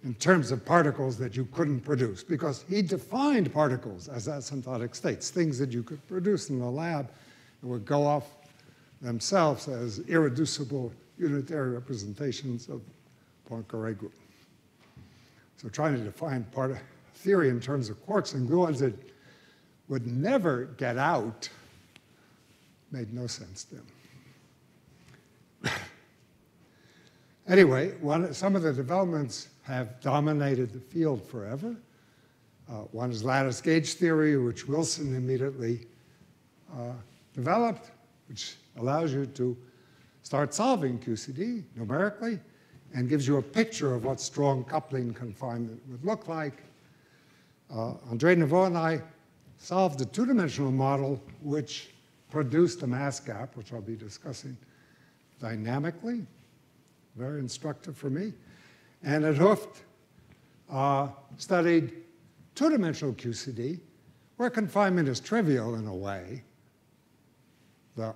in terms of particles that you couldn't produce because he defined particles as asymptotic states, things that you could produce in the lab and would go off themselves as irreducible unitary representations of Poincare group. So trying to define part of theory in terms of quarks and gluons that would never get out made no sense to him. Anyway, one, some of the developments have dominated the field forever. Uh, one is lattice gauge theory, which Wilson immediately uh, developed, which allows you to start solving QCD numerically and gives you a picture of what strong coupling confinement would look like. Uh, Andre Neveu and I solved a two-dimensional model which produced a mass gap, which I'll be discussing dynamically, very instructive for me. And 't Hooft, uh, studied two-dimensional QCD, where confinement is trivial in a way. The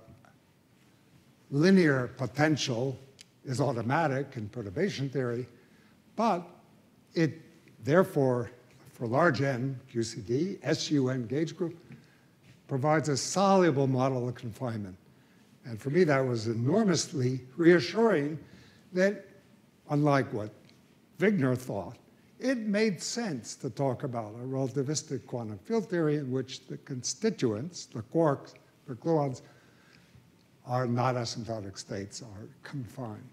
linear potential is automatic in perturbation theory, but it therefore, for large N QCD, SUN gauge group, provides a soluble model of confinement. And for me, that was enormously reassuring that, unlike what Wigner thought, it made sense to talk about a relativistic quantum field theory in which the constituents, the quarks, the gluons, are not asymptotic states, are confined.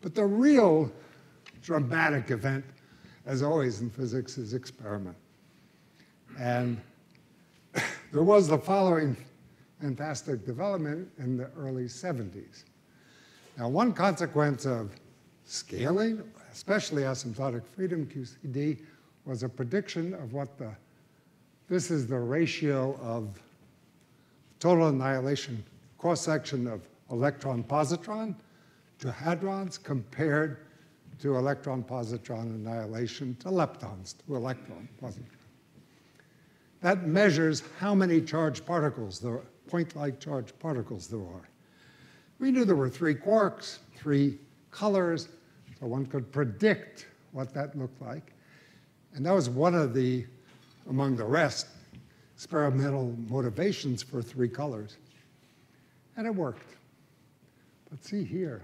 But the real dramatic event, as always in physics, is experiment. And (coughs) there was the following fantastic development in the early 70s. Now, one consequence of scaling, especially asymptotic freedom QCD, was a prediction of what the, this is the ratio of total annihilation cross-section of electron-positron to hadrons compared to electron-positron annihilation to leptons, to electron-positron. That measures how many charged particles, the point-like charged particles there are. We knew there were three quarks, three colors, so one could predict what that looked like. And that was one of the, among the rest, experimental motivations for three colors. And it worked. But see here,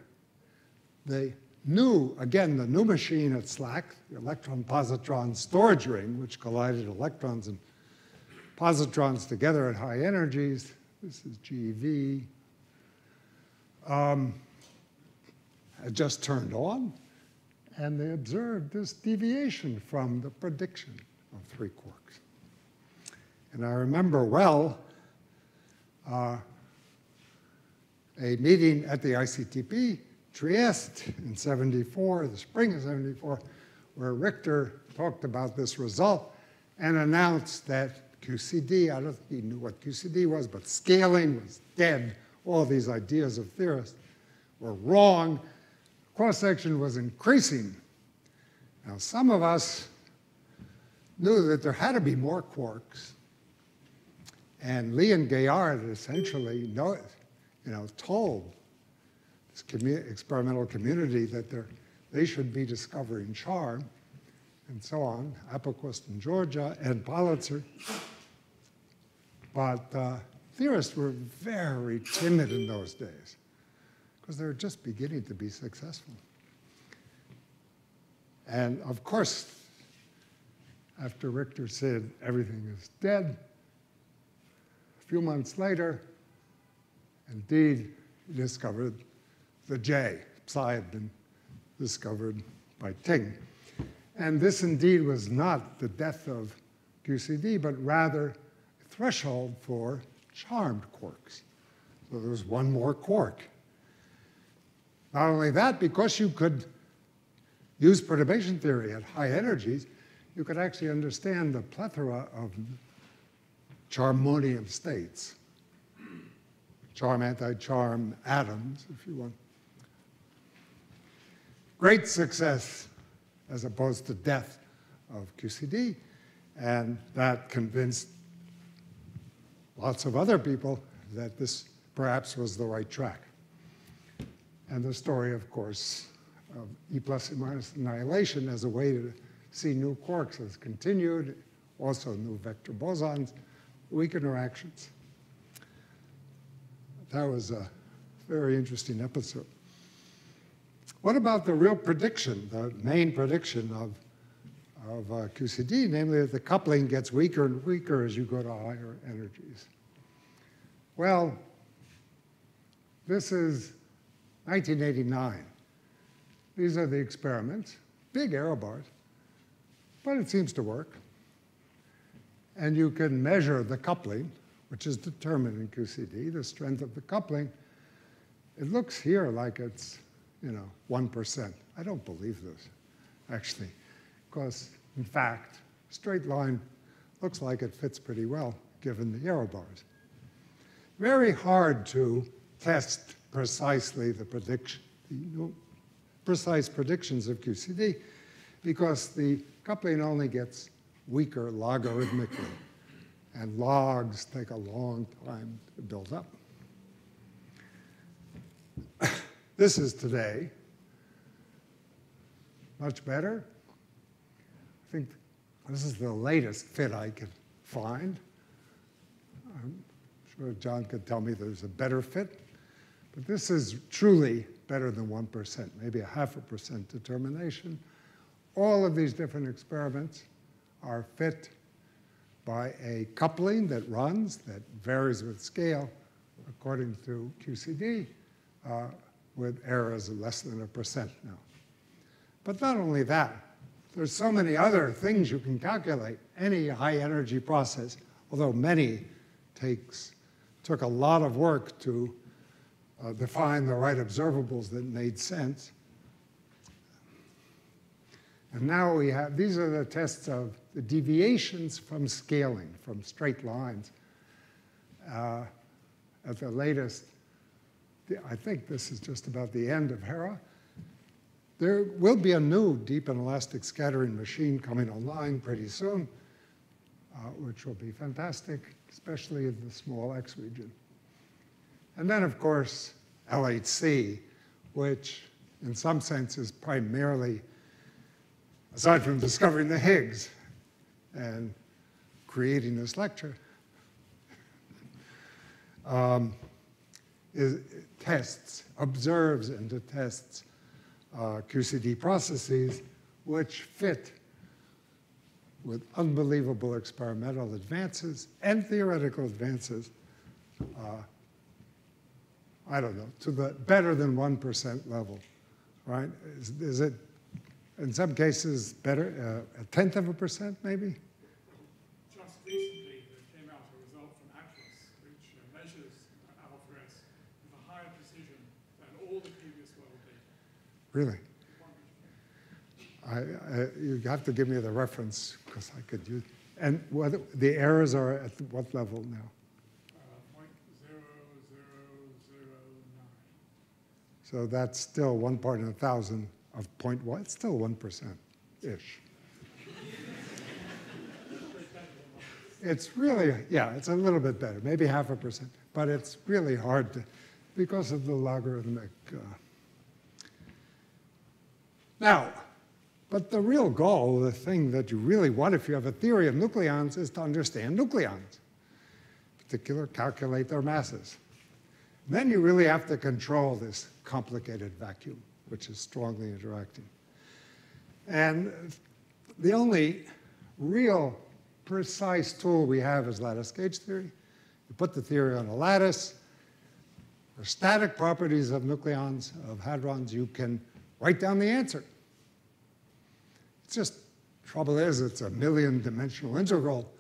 the new, again, the new machine at SLAC, the electron-positron storage ring, which collided electrons and positrons together at high energies. This is GeV. Um, had just turned on, and they observed this deviation from the prediction of three quarks. And I remember well uh, a meeting at the ICTP, Trieste in 74, the spring of 74, where Richter talked about this result and announced that QCD, I don't think he knew what QCD was, but scaling was dead. All these ideas of theorists were wrong. Cross-section was increasing. Now, some of us knew that there had to be more quarks And Lee and Gaillard essentially know, you know, told this commu- experimental community that they're, should be discovering charm and so on, Appelquist in Georgi and Politzer. But uh, theorists were very timid in those days because they were just beginning to be successful. And of course, after Richter said everything is dead, a few months later, indeed, he discovered the J. Psi had been discovered by Ting. And this indeed was not the death of QCD, but rather a threshold for charmed quarks. So there was one more quark. Not only that, because you could use perturbation theory at high energies, you could actually understand the plethora of charmonium states, charm anti-charm atoms, if you want. Great success as opposed to death of QCD, and that convinced lots of other people that this perhaps was the right track. And the story, of course, of E plus E minus annihilation as a way to see new quarks has continued, also new vector bosons, weak interactions. That was a very interesting episode. What about the real prediction, the main prediction of, of uh, QCD, namely that the coupling gets weaker and weaker as you go to higher energies? Well, this is 1989. These are the experiments, big error bars, but it seems to work. And you can measure the coupling, which is determined in QCD, the strength of the coupling. It looks here like it's, you know, 1%. I don't believe this, actually, because in fact, straight line looks like it fits pretty well given the error bars. Very hard to test precisely the prediction, the precise predictions of QCD because the coupling only gets weaker logarithmically, and logs take a long time to build up. (coughs) this is today. Much better. I think this is the latest fit I could find. Sure John could tell me there's a better fit, but this is truly better than 1%, maybe a half a percent determination. All of these different experiments are fit by a coupling that runs, that varies with scale according to QCD, uh, with errors of less than a percent now. But not only that, there's so many other things you can calculate. Any high energy process, although many takes, took a lot of work to uh, define the right observables that made sense. And now we have, these are the tests of the deviations from scaling, from straight lines. Uh, at the latest, I think this is just about the end of Hera. There will be a new deep inelastic scattering machine coming online pretty soon, uh, which will be fantastic, especially in the small X region. And then, of course, LHC, which in some sense is primarily, aside from discovering the Higgs and creating this lecture, um, is, tests, observes and detests uh, QCD processes which fit with unbelievable experimental advances and theoretical advances uh, I don't know, to the better than 1% level, right? Is, is it, in some cases, better, uh, a tenth of a percent maybe? Just recently, there came out a result from ATLAS, which uh, measures alpha S with a higher precision than all the previous world data. Really? I, I, you have to give me the reference because I could use. And what the errors are at what level now? So that's still one part in a thousand of point one. It's still one percent ish. it's really, yeah, it's a little bit better, maybe half a percent, but it's really hard to, because of the logarithmic. Uh. Now, but the real goal, the thing that you really want if you have a theory of nucleons, is to understand nucleons. In particular, calculate their masses. Then you really have to control this complicated vacuum, which is strongly interacting. And the only real precise tool we have is lattice gauge theory. You put the theory on a lattice. For static properties of nucleons, of hadrons, you can write down the answer. Just, trouble is, it's a million dimensional integral,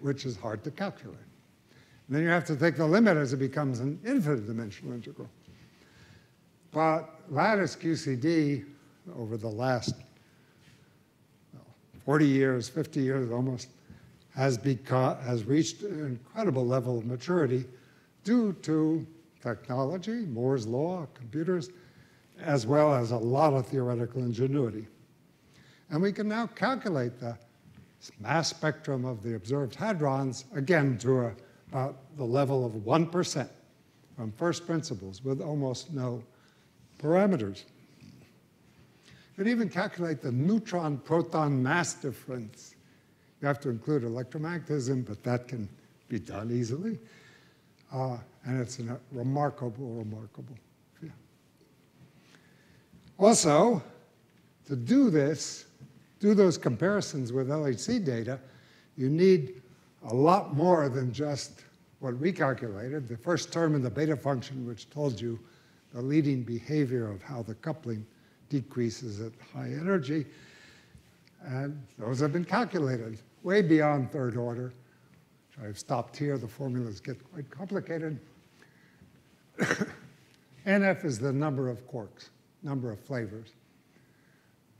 which is hard to calculate. And then you have to take the limit as it becomes an infinite dimensional integral. But lattice QCD over the last 40 years, 50 years almost, has, become, has reached an incredible level of maturity due to technology, Moore's law, computers, as well as a lot of theoretical ingenuity. And we can now calculate the mass spectrum of the observed hadrons, again, to about the level of 1% from first principles with almost no parameters. You can even calculate the neutron-proton mass difference. You have to include electromagnetism, but that can be done easily. Uh, and it's a remarkable, remarkable. Also, to do this, do those comparisons with LHC data, you need a lot more than just what we calculated, the first term in the beta function, which told you the leading behavior of how the coupling decreases at high energy. And those have been calculated way beyond third order. I've stopped here. The formulas get quite complicated. (coughs) NF is the number of quarks, number of flavors.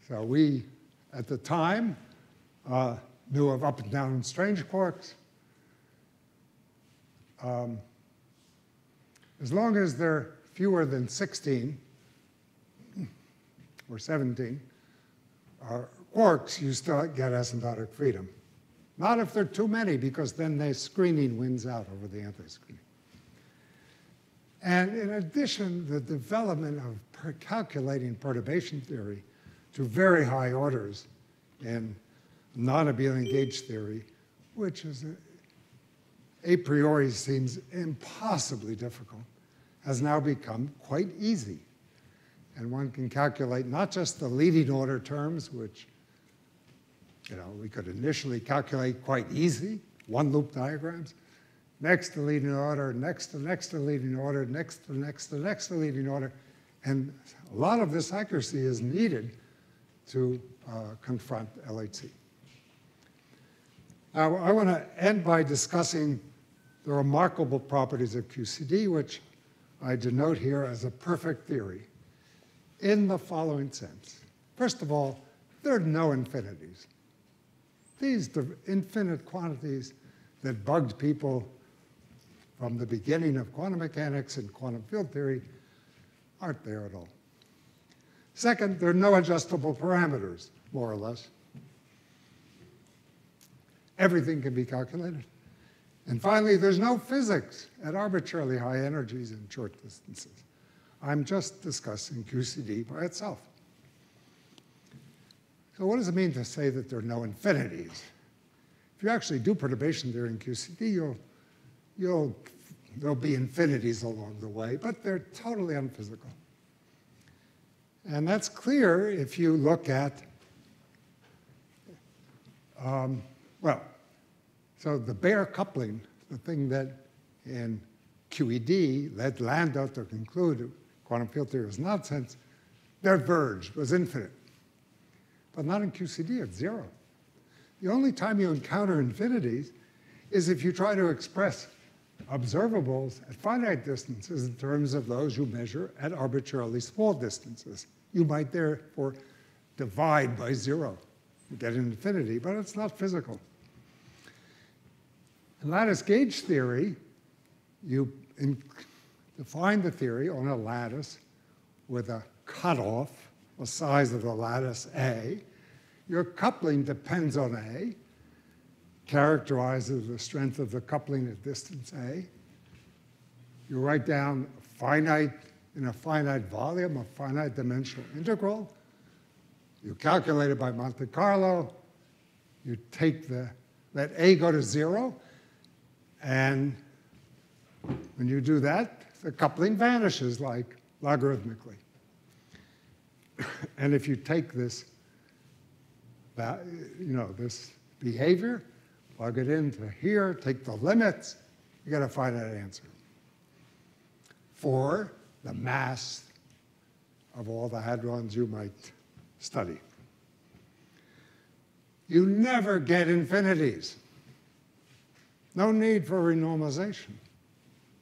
So we, at the time, uh, knew of up and down and strange quarks. Um, as long as they're fewer than 16 (clears throat) or 17 are quarks, you still get asymptotic freedom. Not if there are too many, because then the screening wins out over the anti-screening. And in addition, the development of per calculating perturbation theory to very high orders in non-abelian gauge theory, which is a, a priori seems impossibly difficult, has now become quite easy. And one can calculate not just the leading order terms, which you know, we could initially calculate quite easy, one loop diagrams, next to leading order, next to next to leading order, next to next to next to leading order. And a lot of this accuracy is needed to uh, confront LHC. Now, I want to end by discussing the remarkable properties of QCD, which I denote here as a perfect theory in the following sense. First of all, there are no infinities. These infinite quantities that bugged people from the beginning of quantum mechanics and quantum field theory aren't there at all. Second, there are no adjustable parameters, more or less. Everything can be calculated. And finally, there's no physics at arbitrarily high energies and short distances. I'm just discussing QCD by itself. So what does it mean to say that there are no infinities? If you actually do perturbation theory in QCD, you'll, you'll, there'll be infinities along the way, but they're totally unphysical. And that's clear if you look at, um, well, so the bare coupling, the thing that in QED led Landau to conclude quantum field theory was nonsense, their verge was infinite. But not in QCD, it's zero. The only time you encounter infinities is if you try to express observables at finite distances in terms of those you measure at arbitrarily small distances. You might therefore divide by zero. You get an infinity, but it's not physical. In lattice gauge theory, you define the theory on a lattice with a cutoff, the size of the lattice A. Your coupling depends on A. characterizes the strength of the coupling at distance A. You write down finite in a finite volume, a finite dimensional integral. You calculate it by Monte Carlo. You take the, let A go to zero, and when you do that, the coupling vanishes like logarithmically. (coughs) and if you take this, you know, this behavior, plug it into here, take the limits, you got to find that answer. For the mass of all the hadrons you might study. You never get infinities. No need for renormalization,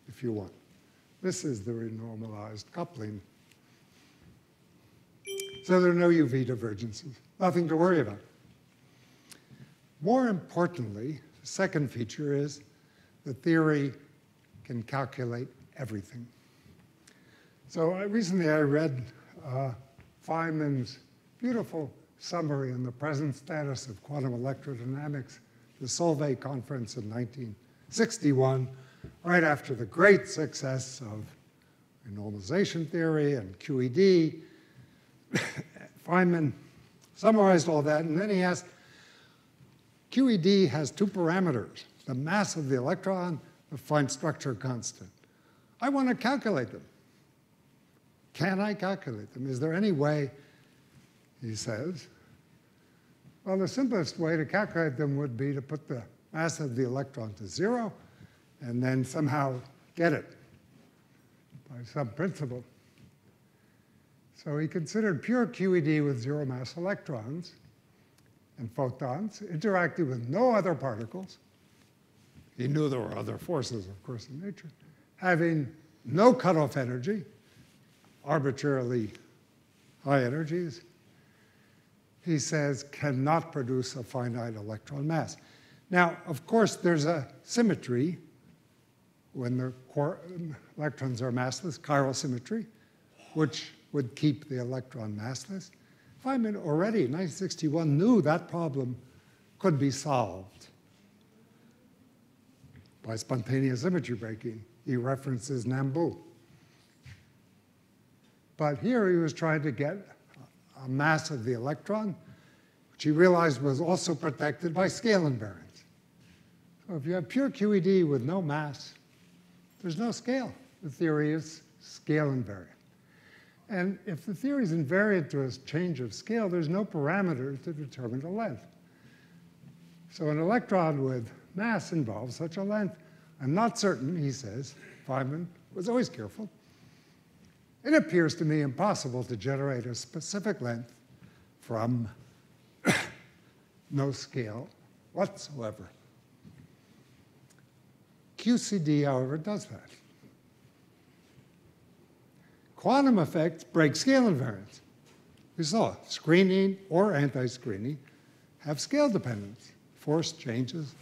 if you want. This is the renormalized coupling. So there are no UV divergences, nothing to worry about. More importantly, the second feature is the theory can calculate everything. So I, recently I read uh, Feynman's beautiful summary on the present status of quantum electrodynamics, the Solvay conference in 1961, right after the great success of normalization theory and QED. (coughs) Feynman summarized all that, and then he asked, QED has two parameters, the mass of the electron, the fine structure constant. I want to calculate them. Can I calculate them? Is there any way, he says? Well, the simplest way to calculate them would be to put the mass of the electron to zero and then somehow get it by some principle. So he considered pure QED with zero mass electrons and photons interacting with no other particles. He knew there were other forces, of course, in nature, having no cutoff energy, arbitrarily high energies, he says cannot produce a finite electron mass. Now, of course, there's a symmetry when the electrons are massless, chiral symmetry, which would keep the electron massless. Feynman already in 1961 knew that problem could be solved by spontaneous symmetry breaking. He references Nambu. But here he was trying to get a mass of the electron, which he realized was also protected by scale invariance. So if you have pure QED with no mass, there's no scale. The theory is scale invariant. And if the theory is invariant to a change of scale, there's no parameter to determine the length. So an electron with mass involves such a length. I'm not certain, he says, Feynman was always careful. It appears to me impossible to generate a specific length from (coughs) no scale whatsoever. QCD, however, does that. Quantum effects break scale invariance. We saw screening or anti-screening have scale dependence. Force changes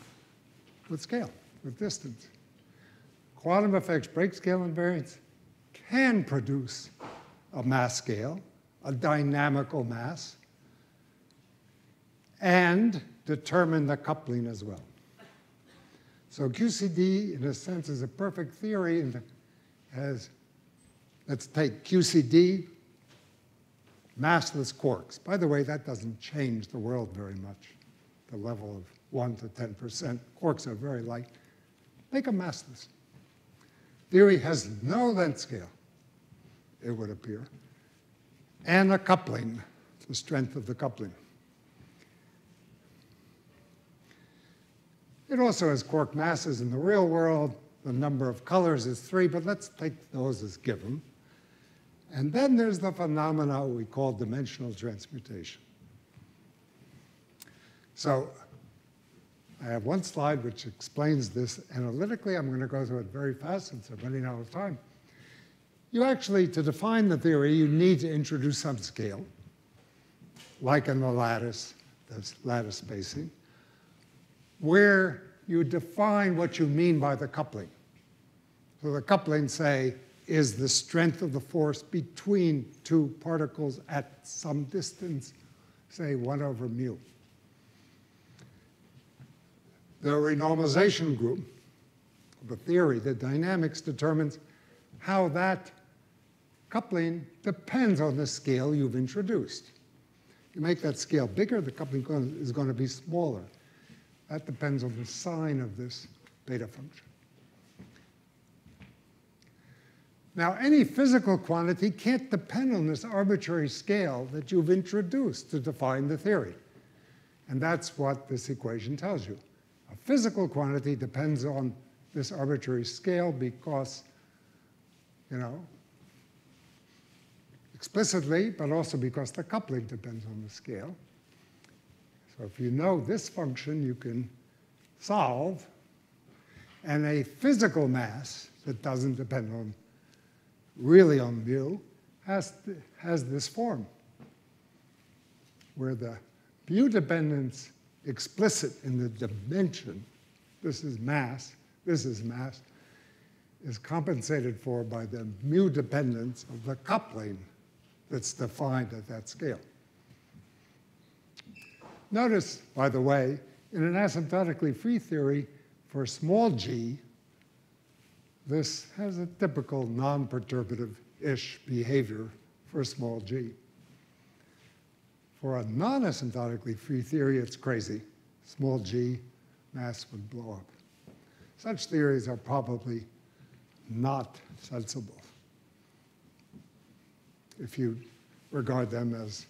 with scale, with distance. Quantum effects break scale invariance, can produce a mass scale, a dynamical mass, and determine the coupling as well. So QCD, in a sense, is a perfect theory and has, let's take QCD, massless quarks. By the way, that doesn't change the world very much, the level of 1 to 10%. Quarks are very light. Make them massless. Theory has no length scale, it would appear, and a coupling, the strength of the coupling. It also has quark masses in the real world. The number of colors is three, but let's take those as given. And then there's the phenomena we call dimensional transmutation. So I have one slide which explains this analytically. I'm going to go through it very fast since I'm running out of time. You actually, to define the theory, you need to introduce some scale, like in the lattice, the lattice spacing where you define what you mean by the coupling. So the coupling, say, is the strength of the force between two particles at some distance, say 1 over mu. the renormalization group, the theory, the dynamics determines how that coupling depends on the scale you've introduced. You make that scale bigger, the coupling is going to be smaller. That depends on the sign of this beta function. Now, any physical quantity can't depend on this arbitrary scale that you've introduced to define the theory. And that's what this equation tells you. A physical quantity depends on this arbitrary scale because, you know, explicitly, but also because the coupling depends on the scale. So if you know this function, you can solve. And a physical mass that doesn't depend on really on mu has, has this form, where the mu dependence explicit in the dimension, this is mass, this is mass, is compensated for by the mu dependence of the coupling that's defined at that scale. Notice, by the way, in an asymptotically free theory, for small g, this has a typical non-perturbative-ish behavior for small g. For a non-asymptotically free theory, it's crazy. Small g, mass would blow up. Such theories are probably not sensible if you regard them as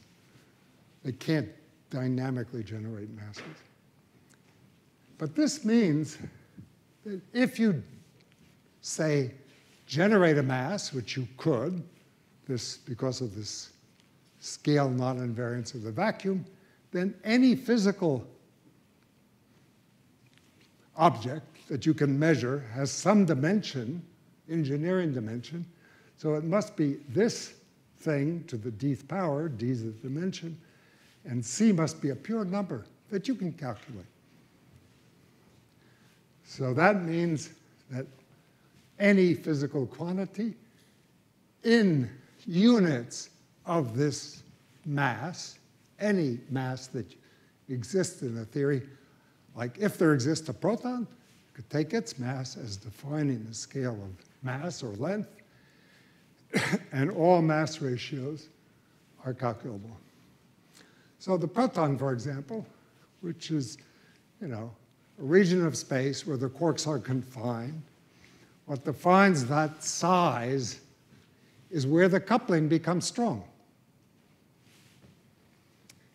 they can't dynamically generate masses. But this means that if you, say, generate a mass, which you could, this because of this scale non-invariance of the vacuum, then any physical object that you can measure has some dimension, engineering dimension, so it must be this thing to the dth power, d is the dimension, and c must be a pure number that you can calculate. So that means that any physical quantity in units of this mass, any mass that exists in a theory, like if there exists a proton, you could take its mass as defining the scale of mass or length, (coughs) and all mass ratios are calculable. So the proton, for example, which is, you know, a region of space where the quarks are confined, what defines that size is where the coupling becomes strong.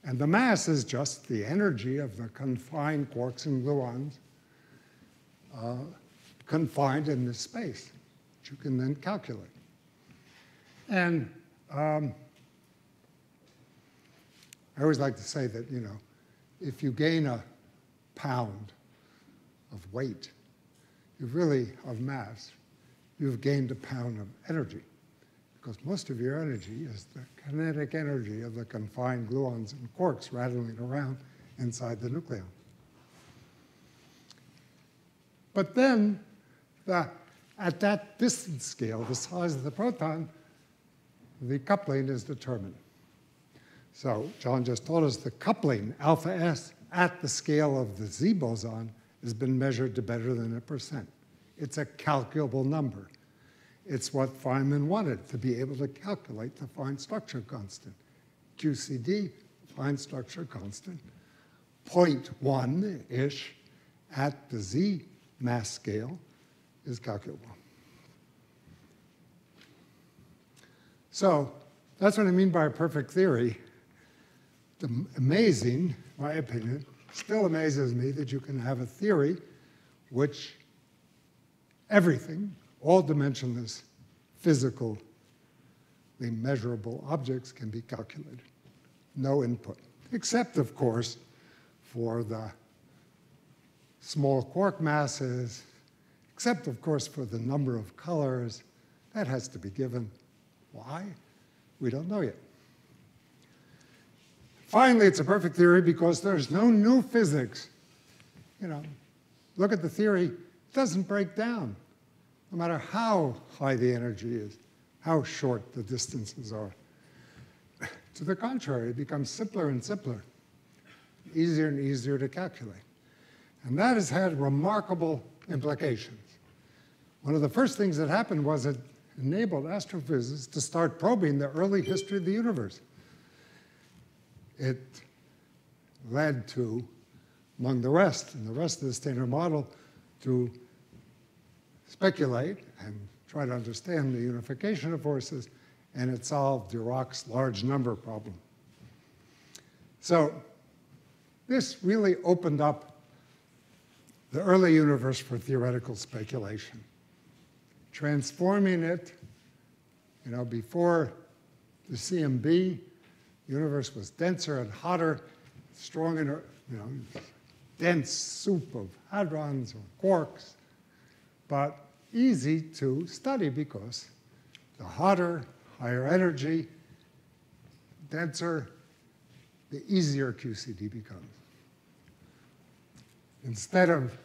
And the mass is just the energy of the confined quarks and gluons uh, confined in this space, which you can then calculate. And um, I always like to say that, you know, if you gain a pound of weight, you've really, of mass, you've gained a pound of energy. Because most of your energy is the kinetic energy of the confined gluons and quarks rattling around inside the nucleon. But then, the, at that distance scale, the size of the proton, the coupling is determined. So John just told us the coupling, alpha S, at the scale of the Z boson has been measured to better than a percent. It's a calculable number. It's what Feynman wanted, to be able to calculate the fine structure constant. QCD, fine structure constant, 0.1-ish at the Z mass scale is calculable. So that's what I mean by a perfect theory. The amazing, my opinion, still amazes me that you can have a theory which everything, all dimensionless, physical, measurable objects can be calculated. No input, except, of course, for the small quark masses, except, of course, for the number of colors. That has to be given. Why? We don't know yet. Finally, it's a perfect theory because there's no new physics. You know, look at the theory, it doesn't break down, no matter how high the energy is, how short the distances are. (laughs) to the contrary, it becomes simpler and simpler, easier and easier to calculate. And that has had remarkable implications. One of the first things that happened was it enabled astrophysicists to start probing the early history of the universe. It led to, among the rest, and the rest of the standard model, to speculate and try to understand the unification of forces, and it solved Dirac's large number problem. So this really opened up the early universe for theoretical speculation, transforming it, you know, before the CMB, universe was denser and hotter, strong and, you know, dense soup of hadrons or quarks, but easy to study because the hotter, higher energy, denser, the easier QCD becomes. Instead of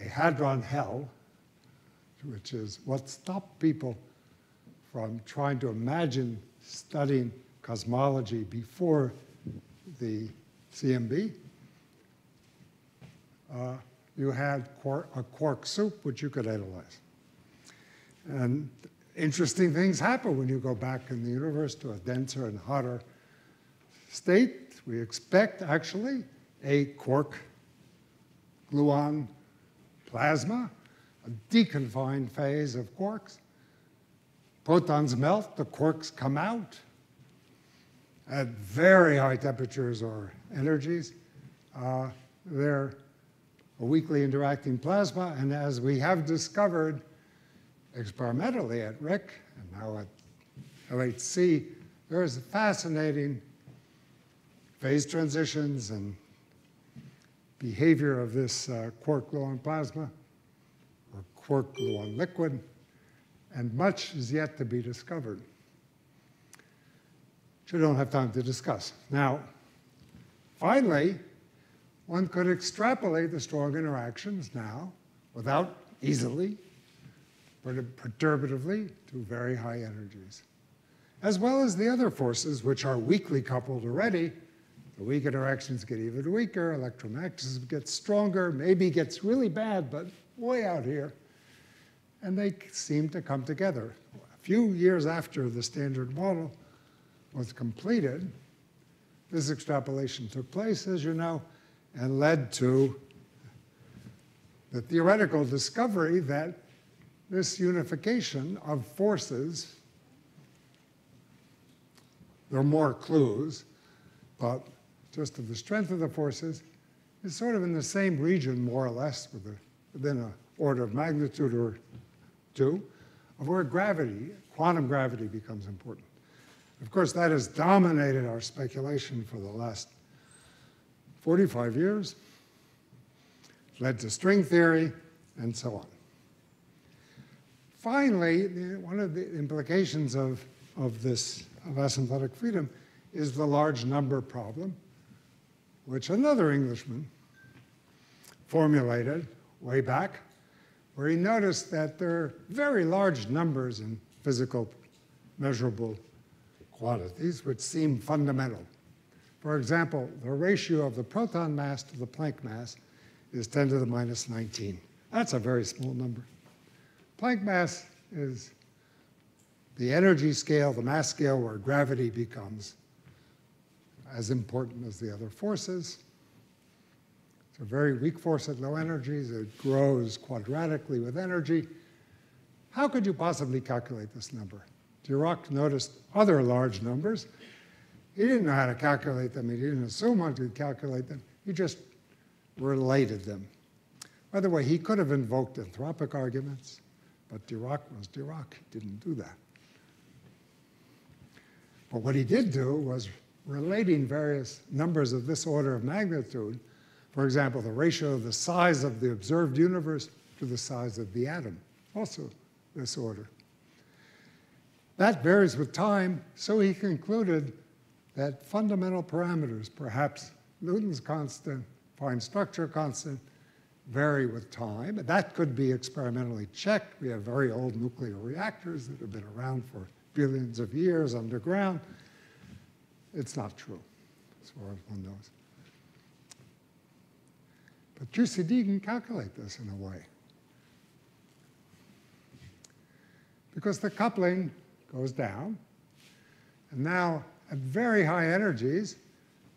a hadron hell, which is what stopped people from trying to imagine studying cosmology before the CMB, uh, you had quark, a quark soup which you could analyze. And interesting things happen when you go back in the universe to a denser and hotter state. We expect actually a quark gluon plasma, a deconfined phase of quarks. Protons melt, the quarks come out at very high temperatures or energies. Uh, they're a weakly interacting plasma, and as we have discovered experimentally at RHIC and now at LHC, there is a fascinating phase transitions and behavior of this uh, quark gluon plasma or quark gluon liquid, and much is yet to be discovered, which we don't have time to discuss. Now, finally, one could extrapolate the strong interactions now without easily, perturbatively, to very high energies, as well as the other forces which are weakly coupled already. The weak interactions get even weaker, electromagnetism gets stronger, maybe gets really bad, but way out here. And they seem to come together. A few years after the standard model was completed, this extrapolation took place, as you know, and led to the theoretical discovery that this unification of forces, there are more clues, but just of the strength of the forces, is sort of in the same region, more or less, within an order of magnitude or two, of where gravity, quantum gravity, becomes important. Of course, that has dominated our speculation for the last 45 years, led to string theory, and so on. Finally, one of the implications of, of this of asymptotic freedom is the large number problem, which another Englishman formulated way back, where he noticed that there are very large numbers in physical measurable quantities which seem fundamental. For example, the ratio of the proton mass to the Planck mass is 10 to the minus 19. That's a very small number. Planck mass is the energy scale, the mass scale where gravity becomes as important as the other forces. It's a very weak force at low energies. It grows quadratically with energy. How could you possibly calculate this number? Dirac noticed other large numbers, he didn't know how to calculate them. He didn't assume one could calculate them. He just related them. By the way, he could have invoked anthropic arguments, but Dirac was Dirac. He didn't do that. But what he did do was relating various numbers of this order of magnitude, for example, the ratio of the size of the observed universe to the size of the atom, also this order. That varies with time, so he concluded that fundamental parameters, perhaps Newton's constant, fine structure constant, vary with time. That could be experimentally checked. We have very old nuclear reactors that have been around for billions of years underground. It's not true, as far as one knows. But QCD can calculate this in a way. Because the coupling goes down, and now at very high energies,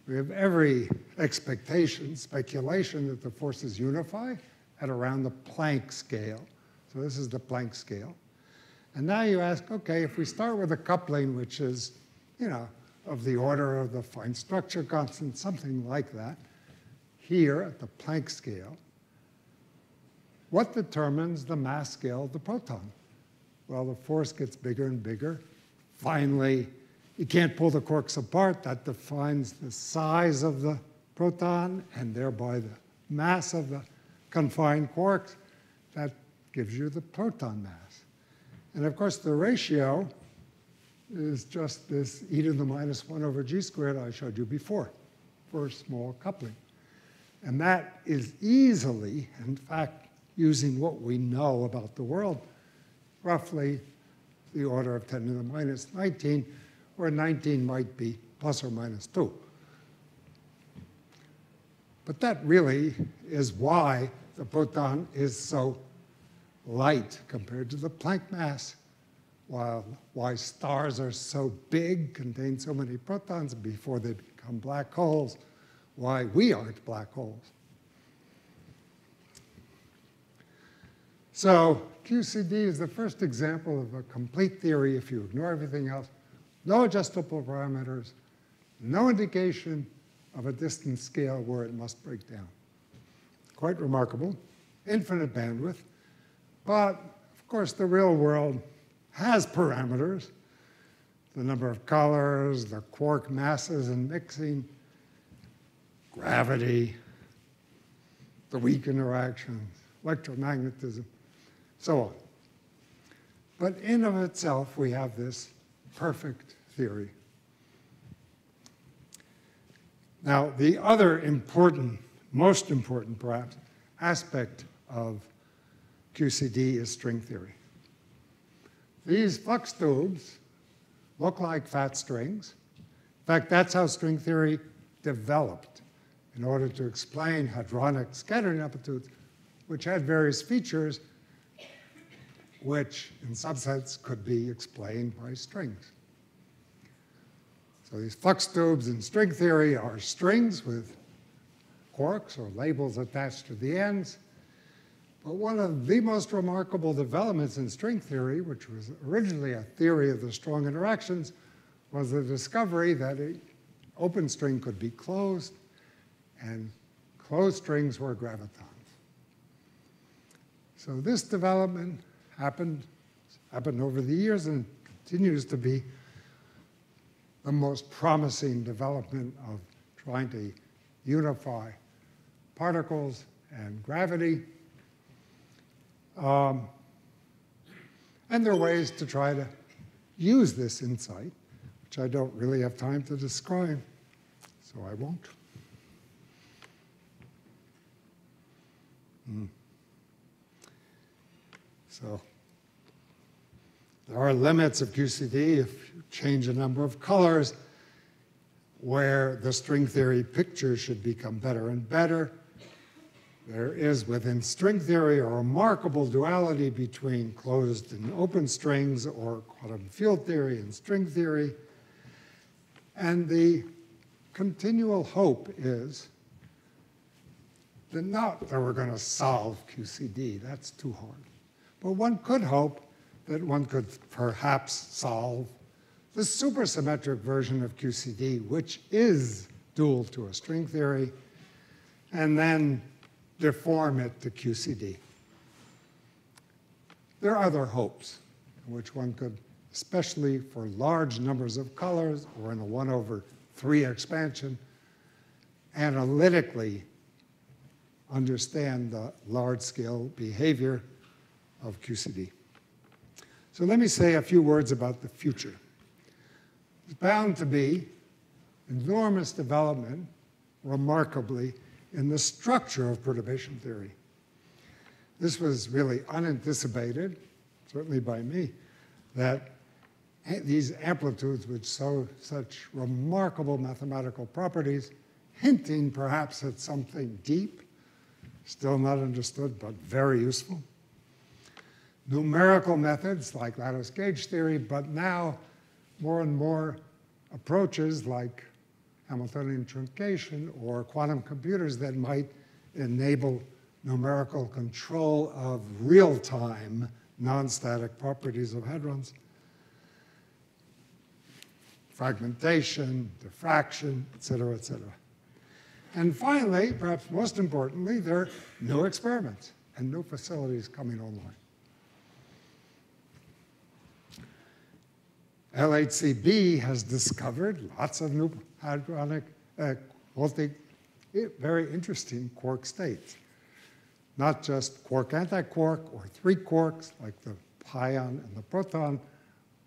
we have every expectation, speculation that the forces unify at around the Planck scale. So this is the Planck scale. And now you ask, okay, if we start with a coupling which is, you know, of the order of the fine structure constant, something like that, here at the Planck scale, what determines the mass scale of the proton? Well, the force gets bigger and bigger. Finally, you can't pull the quarks apart. That defines the size of the proton and thereby the mass of the confined quarks. That gives you the proton mass. And of course, the ratio is just this e to the minus 1 over g squared I showed you before for small coupling. And that is easily, in fact, using what we know about the world, roughly the order of 10 to the minus 19, where 19 might be plus or minus 2. But that really is why the proton is so light compared to the Planck mass, while why stars are so big, contain so many protons before they become black holes, why we aren't black holes. So QCD is the first example of a complete theory if you ignore everything else. No adjustable parameters, no indication of a distance scale where it must break down. Quite remarkable, infinite bandwidth, but of course the real world has parameters, the number of colors, the quark masses and mixing, gravity, the weak interactions, electromagnetism, so on. But in of itself, we have this perfect theory. Now, the other important, most important perhaps, aspect of QCD is string theory. These flux tubes look like fat strings. In fact, that's how string theory developed in order to explain hadronic scattering amplitudes, which had various features which in sense could be explained by strings. So these flux tubes in string theory are strings with quarks or labels attached to the ends. But one of the most remarkable developments in string theory, which was originally a theory of the strong interactions, was the discovery that an open string could be closed, and closed strings were gravitons. So this development happened, happened over the years and continues to be the most promising development of trying to unify particles and gravity. Um, and there are ways to try to use this insight, which I don't really have time to describe, so I won't. Mm. So there are limits of QCD if you change the number of colors, where the string theory picture should become better and better. There is within string theory a remarkable duality between closed and open strings or quantum field theory and string theory. And the continual hope is that not that we're going to solve QCD, that's too hard. But one could hope that one could perhaps solve the supersymmetric version of QCD, which is dual to a string theory, and then deform it to QCD. There are other hopes in which one could, especially for large numbers of colors or in a 1 over 3 expansion, analytically understand the large-scale behavior of QCD. So let me say a few words about the future. It's bound to be enormous development, remarkably, in the structure of perturbation theory. This was really unanticipated, certainly by me, that these amplitudes would show such remarkable mathematical properties, hinting perhaps at something deep, still not understood, but very useful. Numerical methods like lattice gauge theory, but now more and more approaches like Hamiltonian truncation or quantum computers that might enable numerical control of real-time non-static properties of hadrons. Fragmentation, diffraction, et cetera, et cetera. And finally, perhaps most importantly, there are new experiments and new facilities coming online. LHCb has discovered lots of new hadronic, uh, multi, very interesting quark states. Not just quark antiquark or three quarks like the pion and the proton,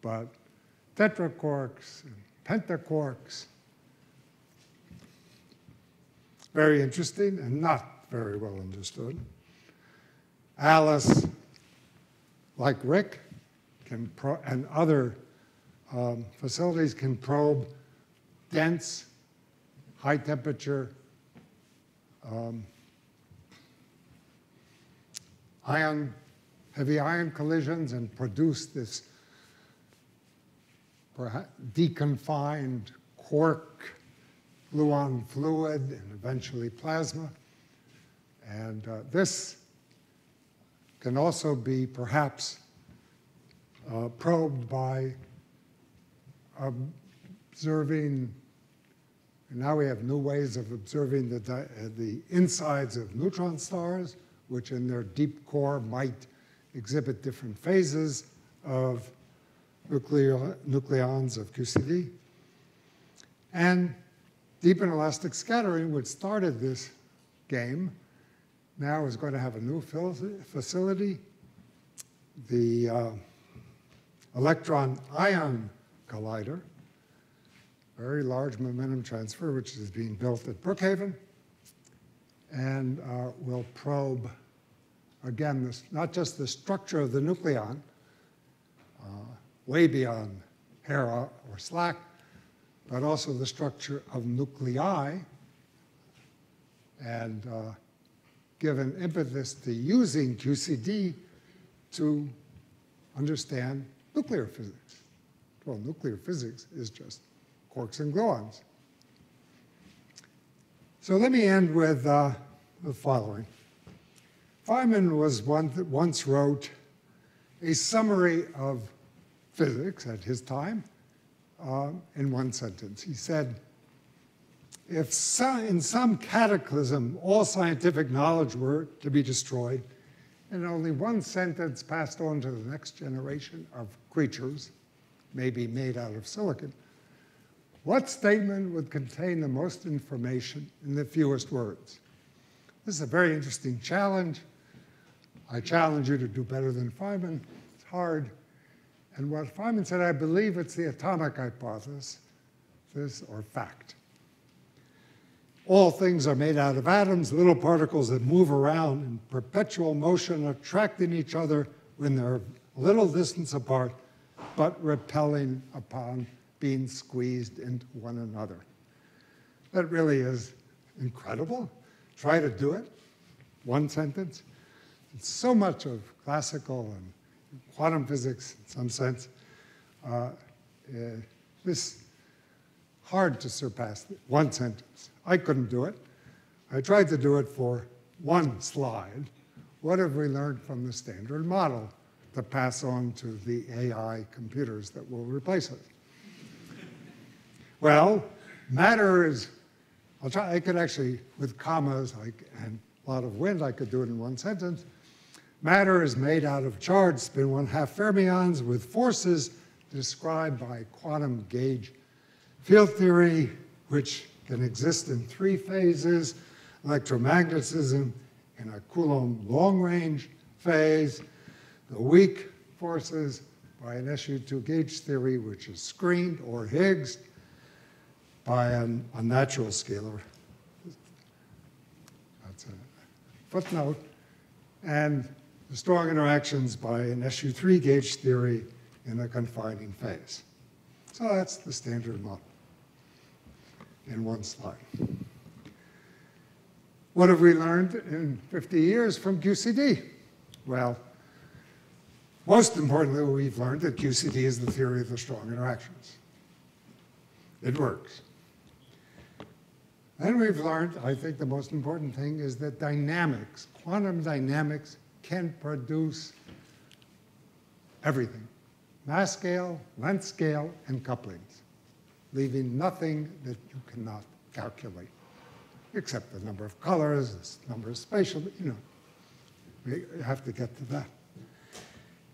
but tetraquarks and pentaquarks. Very interesting and not very well understood. Alice, like RHIC, and other um, facilities can probe dense, high temperature um, ion, heavy ion collisions and produce this deconfined quark gluon fluid and eventually plasma. And uh, this can also be perhaps uh, probed by observing, now we have new ways of observing the, uh, the insides of neutron stars, which in their deep core might exhibit different phases of nucleo nucleons of QCD. And deep inelastic scattering, which started this game, now is going to have a new facility. The uh, electron ion collider, very large momentum transfer, which is being built at Brookhaven, and uh, will probe, again, this, not just the structure of the nucleon, uh, way beyond Hera or SLAC, but also the structure of nuclei, and uh, give an impetus to using QCD to understand nuclear physics. Well, nuclear physics is just quarks and gluons. So let me end with uh, the following. Feynman was one that once wrote a summary of physics at his time uh, in one sentence. He said, if some, in some cataclysm all scientific knowledge were to be destroyed, and only one sentence passed on to the next generation of creatures, may be made out of silicon, what statement would contain the most information in the fewest words? This is a very interesting challenge. I challenge you to do better than Feynman. It's hard. And what Feynman said, I believe it's the atomic hypothesis this or fact. All things are made out of atoms, little particles that move around in perpetual motion, attracting each other when they're a little distance apart, but repelling upon being squeezed into one another. That really is incredible. Try to do it. One sentence. So much of classical and quantum physics, in some sense, uh, uh, this hard to surpass one sentence. I couldn't do it. I tried to do it for one slide. What have we learned from the standard model to pass on to the AI computers that will replace us? Well, matter is, I'll try, I could actually, with commas like, and a lot of wind, I could do it in one sentence. Matter is made out of charged spin one half fermions with forces described by quantum gauge field theory, which can exist in three phases, electromagnetism in a Coulomb long range phase, the weak forces by an SU2 gauge theory, which is screened, or Higgs, by an, a natural scalar. That's a footnote. And the strong interactions by an SU3 gauge theory in a confining phase. So that's the standard model in one slide. What have we learned in 50 years from QCD? Well, most importantly, we've learned that QCD is the theory of the strong interactions. It works. Then we've learned, I think the most important thing is that dynamics, quantum dynamics, can produce everything mass scale, length scale, and couplings, leaving nothing that you cannot calculate, except the number of colors, the number of spatial, you know. We have to get to that.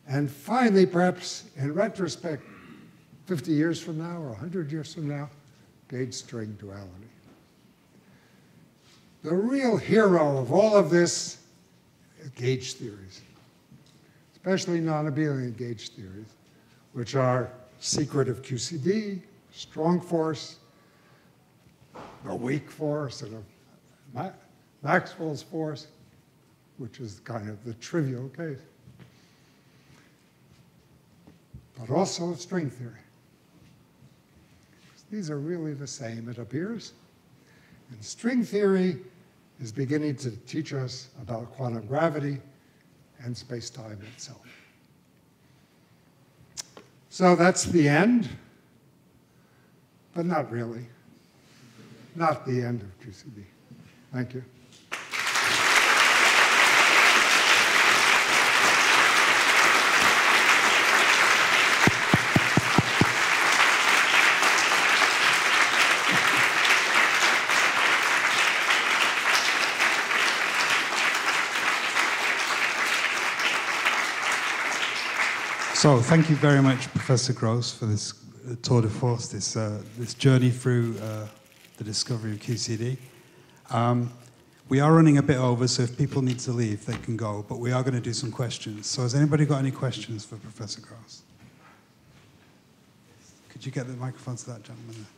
And finally, perhaps in retrospect, 50 years from now or 100 years from now, gauge string duality. The real hero of all of this is gauge theories, especially non-abelian gauge theories, which are secret of QCD, strong force, a weak force, and Maxwell's force, which is kind of the trivial case. But also string theory. These are really the same, it appears. And string theory is beginning to teach us about quantum gravity and space-time itself. So that's the end, but not really. Not the end of QCD. Thank you. So thank you very much, Professor Gross, for this uh, tour de force, this, uh, this journey through uh, the discovery of QCD. Um, we are running a bit over, so if people need to leave, they can go, but we are going to do some questions. So has anybody got any questions for Professor Gross? Could you get the microphone to that gentleman there?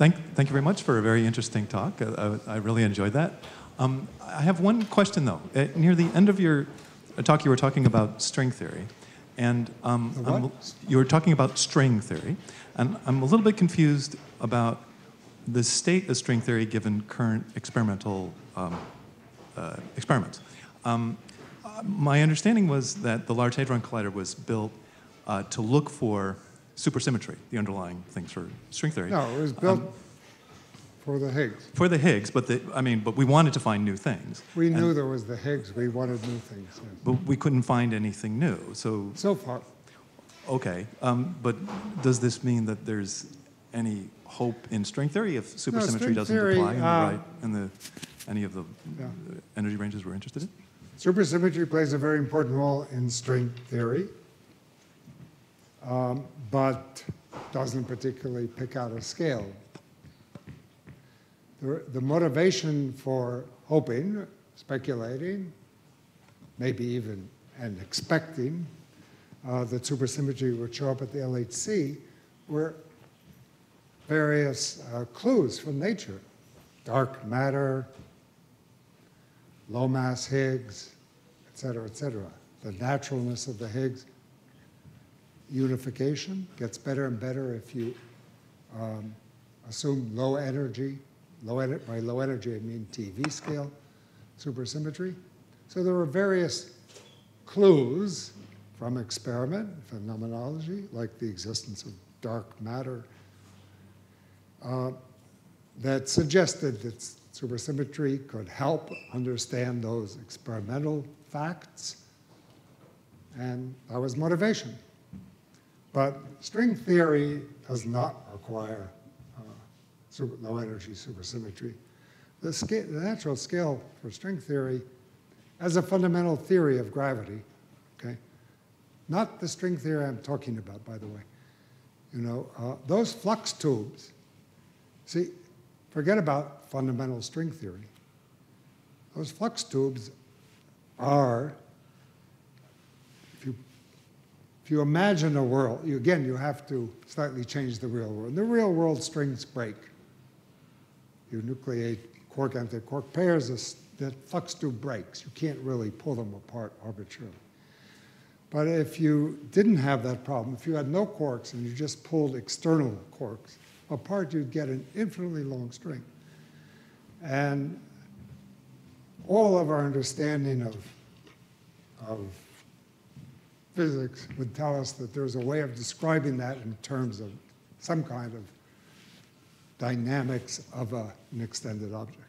Thank, thank you very much for a very interesting talk. I, I really enjoyed that. Um, I have one question though. Uh, near the end of your talk, you were talking about string theory, and um, you were talking about string theory, and I'm a little bit confused about the state of string theory given current experimental um, uh, experiments. Um, my understanding was that the Large Hadron Collider was built uh, to look for supersymmetry, the underlying things for string theory. No, it was built um, for the Higgs. For the Higgs, but the, I mean, but we wanted to find new things. We and, knew there was the Higgs. We wanted new things. Yes. But we couldn't find anything new. So so far. Okay, um, but does this mean that there's any hope in string theory if supersymmetry no, doesn't theory, apply in the uh, right in the any of the yeah. energy ranges we're interested in? Supersymmetry plays a very important role in string theory um, but doesn't particularly pick out a scale. The, the motivation for hoping, speculating, maybe even and expecting uh, that supersymmetry would show up at the LHC were various uh, clues from nature. Dark matter, low mass Higgs, et cetera, et cetera. The naturalness of the Higgs unification gets better and better if you um, assume low energy. Low en by low energy, I mean TeV scale supersymmetry. So there were various clues from experiment, phenomenology, like the existence of dark matter, uh, that suggested that supersymmetry could help understand those experimental facts, and that was motivation. But string theory does not require uh, super, low energy supersymmetry. The, scale, the natural scale for string theory as a fundamental theory of gravity, okay? Not the string theory I'm talking about, by the way. You know, uh, those flux tubes, see, forget about fundamental string theory. Those flux tubes are you imagine a world, you, again, you have to slightly change the real world. In the real world, strings break. You nucleate quark antiquark pairs that flux tube breaks. You can't really pull them apart arbitrarily. But if you didn't have that problem, if you had no quarks and you just pulled external quarks apart, you'd get an infinitely long string. And all of our understanding of, of physics would tell us that there's a way of describing that in terms of some kind of dynamics of a, an extended object.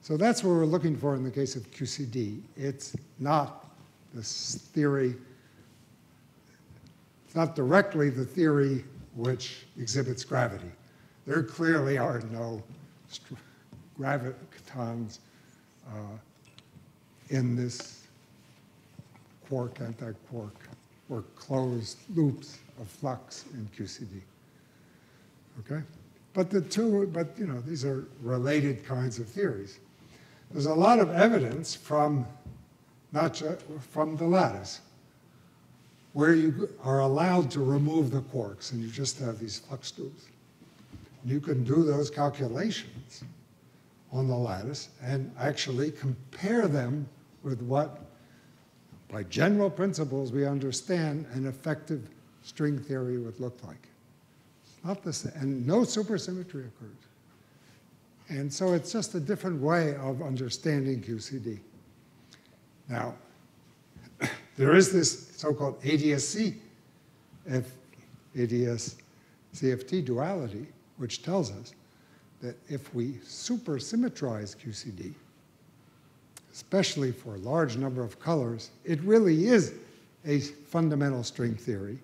So that's what we're looking for in the case of QCD. It's not this theory, it's not directly the theory which exhibits gravity. There clearly are no gravitons uh, in this quark, anti-quark, or closed loops of flux in QCD. Okay? But the two, but you know, these are related kinds of theories. There's a lot of evidence from not from the lattice, where you are allowed to remove the quarks and you just have these flux tubes. You can do those calculations on the lattice and actually compare them with what, by general principles, we understand an effective string theory would look like. Not the same, and no supersymmetry occurs. And so it's just a different way of understanding QCD. Now, (coughs) there is this so-called ADS-C, if ADS CFT duality, which tells us that if we supersymmetrize QCD, especially for a large number of colors, it really is a fundamental string theory.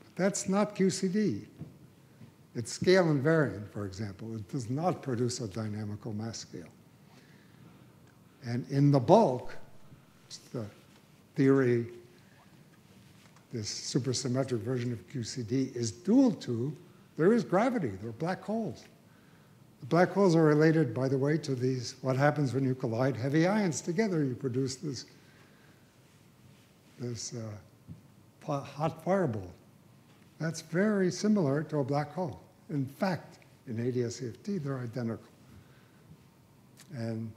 But that's not QCD. It's scale invariant, for example. It does not produce a dynamical mass scale. And in the bulk, the theory, this supersymmetric version of QCD, is dual to there is gravity, there are black holes. Black holes are related, by the way, to these, what happens when you collide heavy ions together. You produce this, this uh, hot fireball. That's very similar to a black hole. In fact, in ADS-CFT, they're identical. And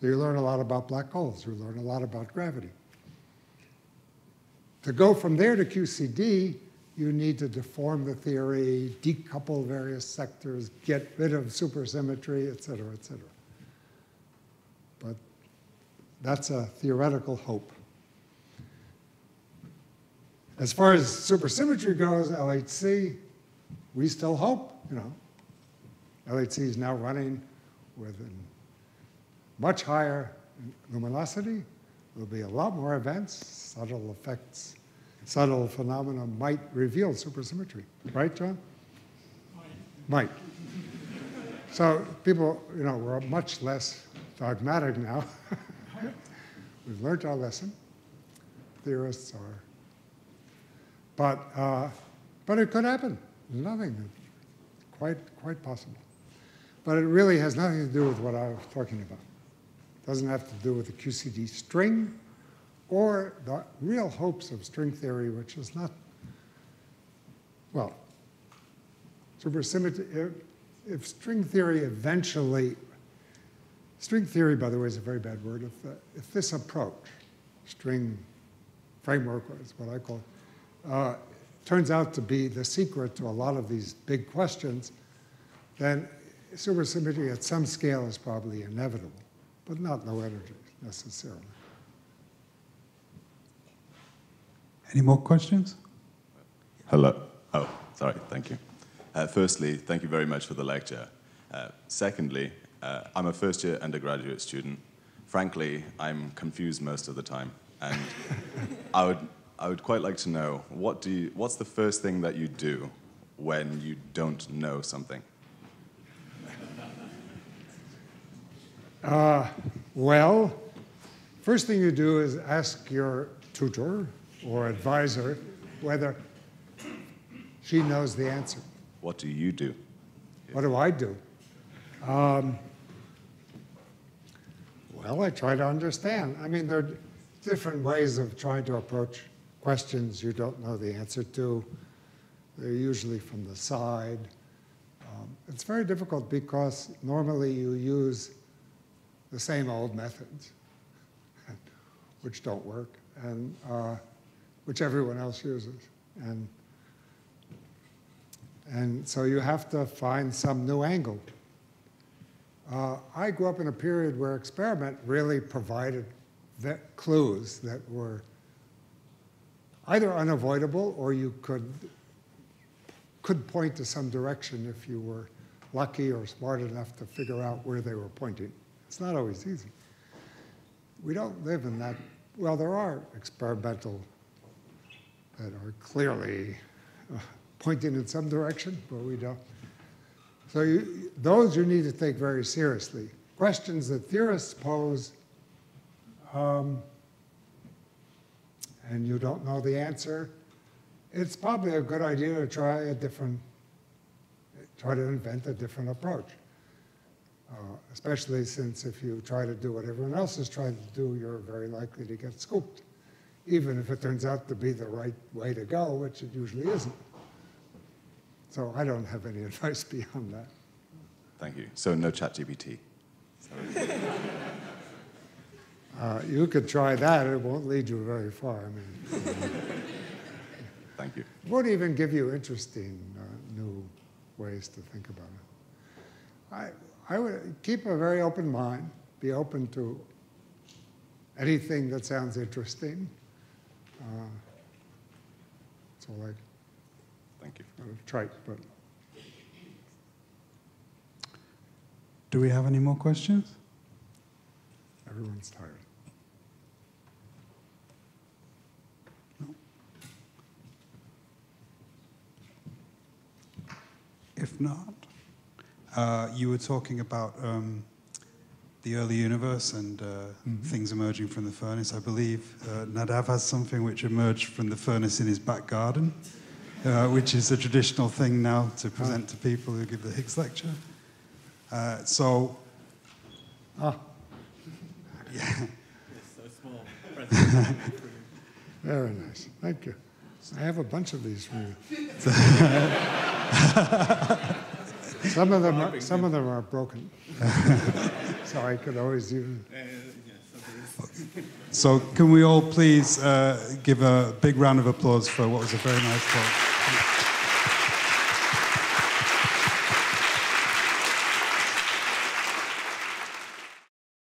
so you learn a lot about black holes. You learn a lot about gravity. To go from there to QCD, you need to deform the theory, decouple various sectors, get rid of supersymmetry, et cetera, et cetera. But that's a theoretical hope. As far as supersymmetry goes, LHC, we still hope, you know. LHC is now running with much higher luminosity. There'll be a lot more events, subtle effects, subtle phenomena might reveal supersymmetry. Right, John? Might. Might. So people, you know, we're much less dogmatic now. (laughs) We've learned our lesson. Theorists are. But, uh, but it could happen. Nothing. Quite, quite possible. But it really has nothing to do with what I was talking about. It doesn't have to do with the QCD string or the real hopes of string theory, which is not, well, supersymmetry, if, if string theory eventually, string theory, by the way, is a very bad word. If, uh, if this approach, string framework is what I call it, uh, turns out to be the secret to a lot of these big questions, then supersymmetry at some scale is probably inevitable, but not no energy necessarily. Any more questions? Hello. Oh, sorry. Thank you. Uh, firstly, thank you very much for the lecture. Uh, secondly, uh, I'm a first year undergraduate student. Frankly, I'm confused most of the time. And (laughs) I would I would quite like to know what do you, what's the first thing that you do when you don't know something? Uh, well, first thing you do is ask your tutor or advisor whether she knows the answer. What do you do? What do I do? Um, well, I try to understand. I mean, there are different ways of trying to approach questions you don't know the answer to. They're usually from the side. Um, it's very difficult because normally you use the same old methods, (laughs) which don't work, and uh, which everyone else uses. And, and so you have to find some new angle. Uh, I grew up in a period where experiment really provided clues that were either unavoidable or you could, could point to some direction if you were lucky or smart enough to figure out where they were pointing. It's not always easy. We don't live in that, well, there are experimental that are clearly uh, pointing in some direction, but we don't. So you, those you need to take very seriously. Questions that theorists pose, um, and you don't know the answer, it's probably a good idea to try a different, try to invent a different approach. Uh, especially since if you try to do what everyone else is trying to do, you're very likely to get scooped, even if it turns out to be the right way to go, which it usually isn't. So I don't have any (laughs) advice beyond that. Thank you. So no ChatGPT. (laughs) Uh, you could try that, it won't lead you very far. I mean, Thank you. it won't even give you interesting uh, new ways to think about it. I, I would keep a very open mind, be open to anything that sounds interesting. Uh, That's all I, Thank you. kind of trite, but Do we have any more questions? everyone's tired. If not, uh, you were talking about um, the early universe and uh, things emerging from the furnace. I believe uh, Nadav has something which emerged from the furnace in his back garden, uh, which is a traditional thing now to present to people who give the Higgs lecture. Uh, so, Ah, (laughs) yeah. So (laughs) very nice, thank you. I have a bunch of these for you. (laughs) Some of them are, some of them are broken. So I could always use, (laughs) So, can we all please uh, give a big round of applause for what was a very nice talk?